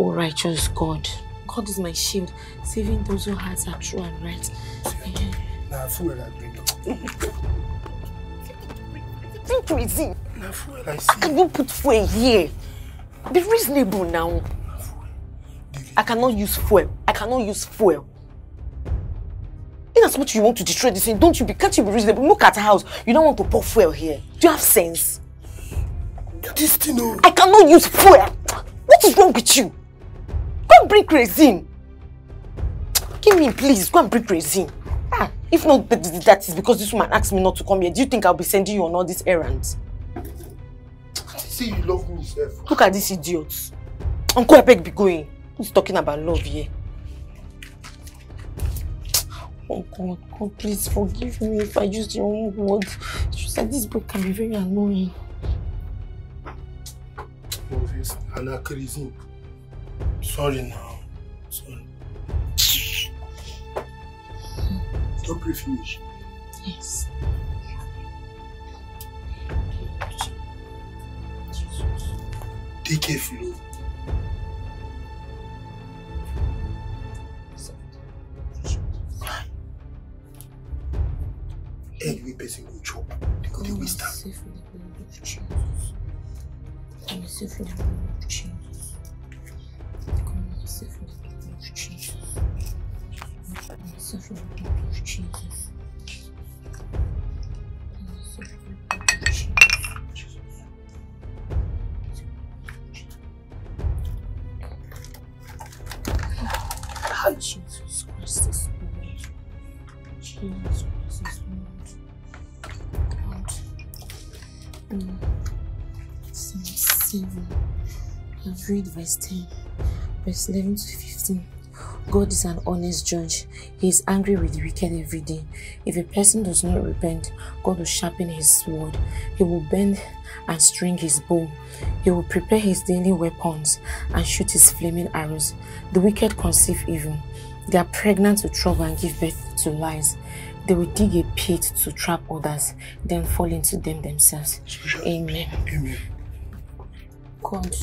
O righteous God. God is my shield, saving those whose hearts are true and right. Amen. Na fuel I bring. Think crazy. Na fuel I I see. cannot put fuel here. Be reasonable now. I cannot use fuel. I cannot use fuel. In as much you want to destroy this thing, don't you be can't you be reasonable? Look at the house. You don't want to pour fuel here. Do you have sense? This thing, oh. I cannot use fuel. What is wrong with you? Go and bring resin. Give me, please. Go and bring resin. Ah, if not, th- th- that is because this woman asked me not to come here. Do you think I'll be sending you on all these errands? See, you love me, self. Look at these idiots. Uncle Epek be going. Who's talking about love here? Oh God, God, please forgive me if I use the wrong word. It's just that this boy can be very annoying. Moses, anachronism. Sorry now. Sorry. Don't pray finish. Yes. Take careful. oh. Every person go chop. They go dey waste am. Safe in the blood of Jesus. I'm safe in the blood of Jesus. I'm safe in the blood of Jesus. I'm safe in the blood of Jesus. I'm safe in the blood of Jesus. Jesus Christ is Lord. Jesus 7. I've read verse 10, verse 11 to 15. God is an honest judge. He is angry with the wicked every day. If a person does not repent, God will sharpen his sword. He will bend and string his bow. He will prepare his daily weapons and shoot his flaming arrows. The wicked conceive evil. They are pregnant with trouble and give birth to lies. They will dig a pit to trap others, then fall into them themselves. Amen. Amen. God.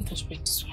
Let us break this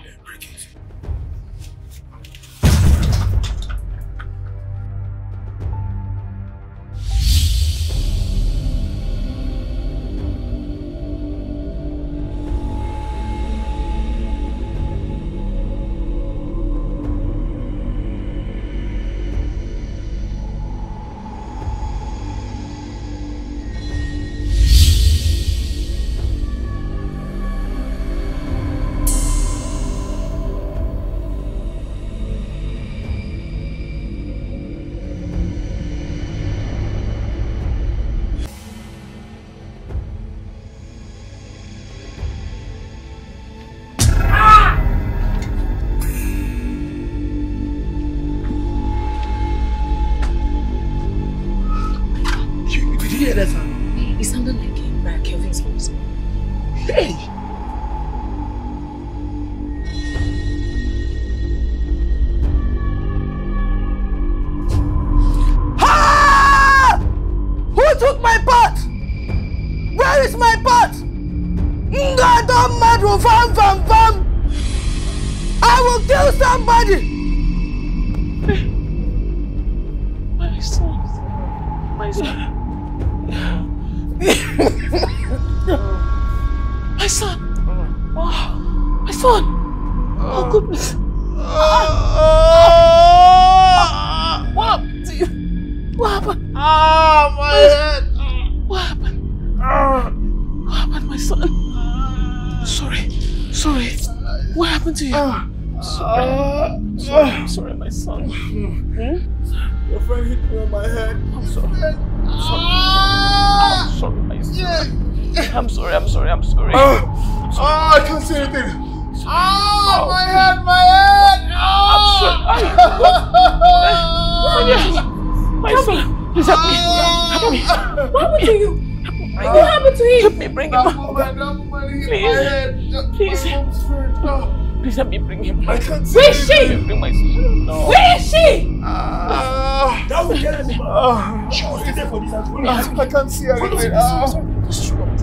I can't see Where is she? bring my son. No. Where is she? Ah. That will get me. Ah. She was there for this as. I can't see anything. Ah.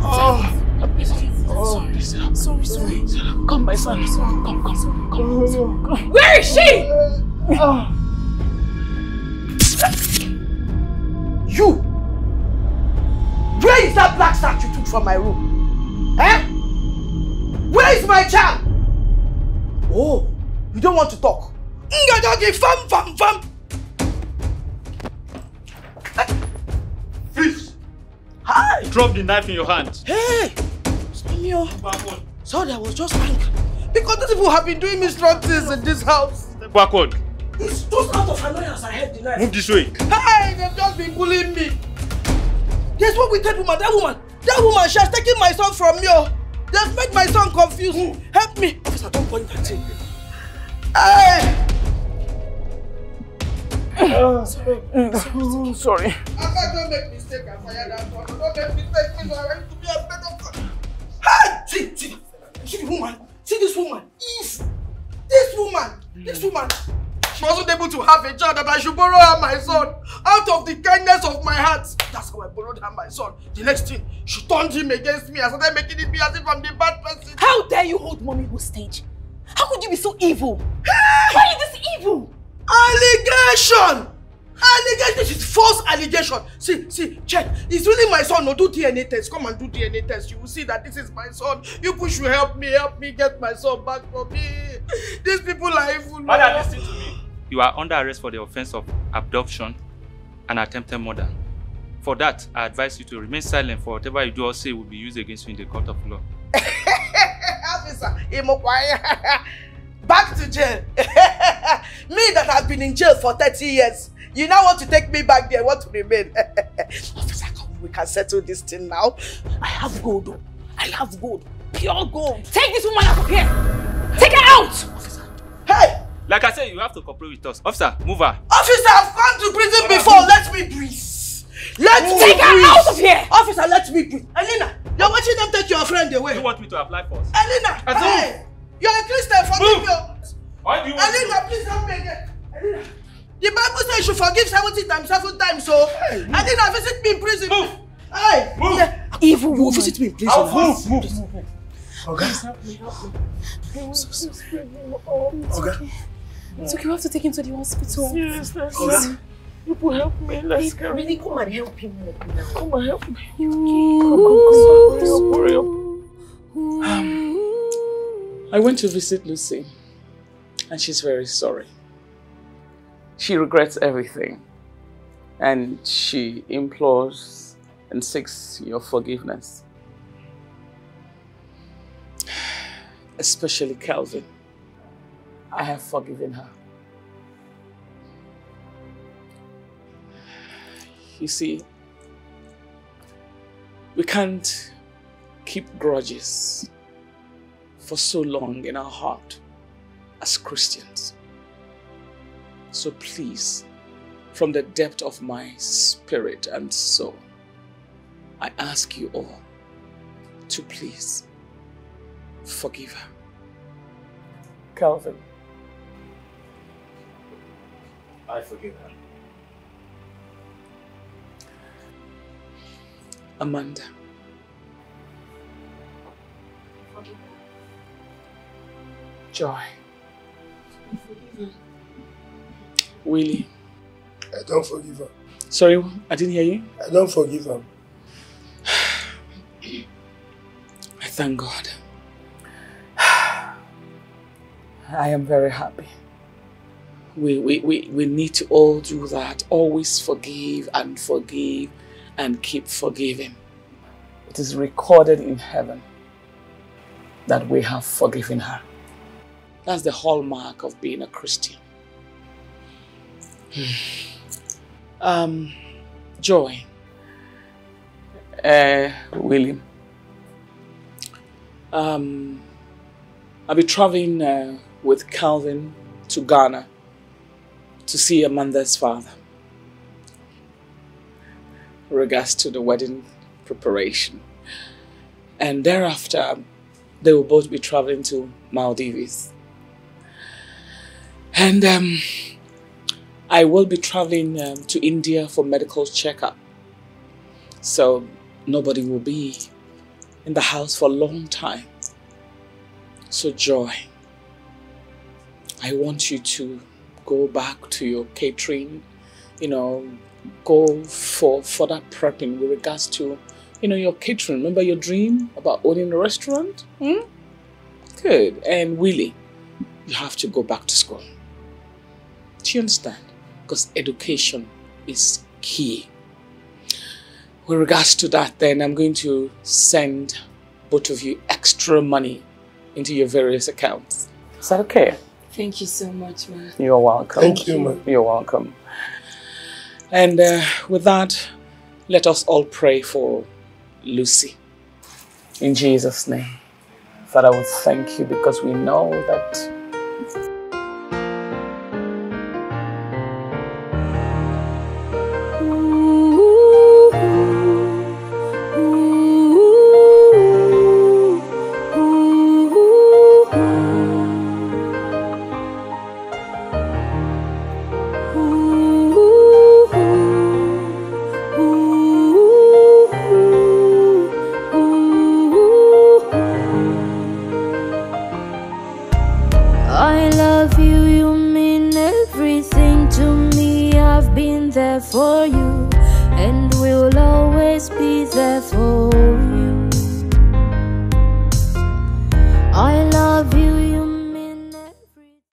Ah. Sorry, sorry, sorry, sorry. Come, my son. Come, come, come, come. Where is she? You! In your hand. Hey. Samuel. Sorry, I was just angry. Because these people have been doing me strong things in this house. Step backward. It's just out of annoyance I had the knife. Move this way. Hey, they've just been bullying me. There's one wicked woman, that woman. That woman, she has taken my son from me. oh. They've made my son confused. Help me. Officer, don't point that thing. Hey! Uh, sorry. Mm, sorry. Papa, don't make mistake and fire that one. Don't make mistake, please. I want to be a better son. Hey! See, see, see the woman. See this woman. Eve. This woman. This woman. She wasn't able to have a child that I should borrow her my son out of the kindness of my heart. That's how I borrowed her my son. The next thing, she turned him against me and started making it be as if I'm the bad person. How dare you hold mommy hostage? How could you be so evil? Why is this evil? Allegation! Allegation! This is false allegation. See, see, check. It's really my son. No, do DNA test. Come and do DNA test. You will see that this is my son. You people should help me. Help me get my son back for me. These people are evil. Father, listen to me. You are under arrest for the offense of abduction and attempted murder. For that, I advise you to remain silent for whatever you do or say will be used against you in the court of law. Officer. Back to jail. me that have been in jail for 30 years. You now want to take me back there, want to remain. Officer, come, we can settle this thing now. I have gold. I have gold. Pure gold. Take this woman out of here. Take her out. Hey! Like I said, you have to cooperate with us. Officer, move her. Officer, I've gone to prison before. Let me breathe. Let me Take her breathe. out of here. Officer, let me breathe. Elena, you're watching them take your friend away. You want me to apply for us? Elena, Azul. hey, you're a Christian. Forgive me. Why do you want Elena, please help me again. Elena, the Bible says you should forgive 70 times, seven times. So, Elena, visit me in prison. Move. Hey, Move. yeah. Evil You will woman. visit me in prison. I'll now. move, move, move, move. Oga, It's okay, we have to take him to the hospital. Yes, let's People help me. Let's go. Really, come and help him now. Come and help me. Come, Hurry up, hurry up. Um, I went to visit Lucy, and she's very sorry. She regrets everything, and she implores and seeks your forgiveness. Especially Calvin. I have forgiven her. You see, we can't keep grudges for so long in our heart as Christians. So please, from the depth of my spirit and soul, I ask you all to please forgive her. Calvin, I forgive her. Amanda, Joy, Willie. I don't forgive her. Sorry, I didn't hear you. I don't forgive her. I thank God. I am very happy. We, we, we, we need to all do that. Always forgive and forgive and keep forgiving. It is recorded in heaven that we have forgiven her. That's the hallmark of being a Christian. Um, Joy. Uh, William. Um, I'll be traveling uh, with Calvin to Ghana to see Amanda's father. Regards to the wedding preparation. And thereafter, they will both be traveling to Maldives. And um, I will be traveling um, to India for medical checkup. So nobody will be in the house for a long time. So, Joy, I want you to go back to your catering, you know, go for further prepping with regards to, you know, your catering. Remember your dream about owning a restaurant? Hmm? Good. And Willie, you have to go back to school. Do you understand? Because education is key. With regards to that, then I'm going to send both of you extra money into your various accounts. Is that okay? Thank you so much, ma. You're welcome. Thank you, ma. You're welcome. And uh, with that, let us all pray for Lucy. In Jesus' name. Father, we thank you because we know that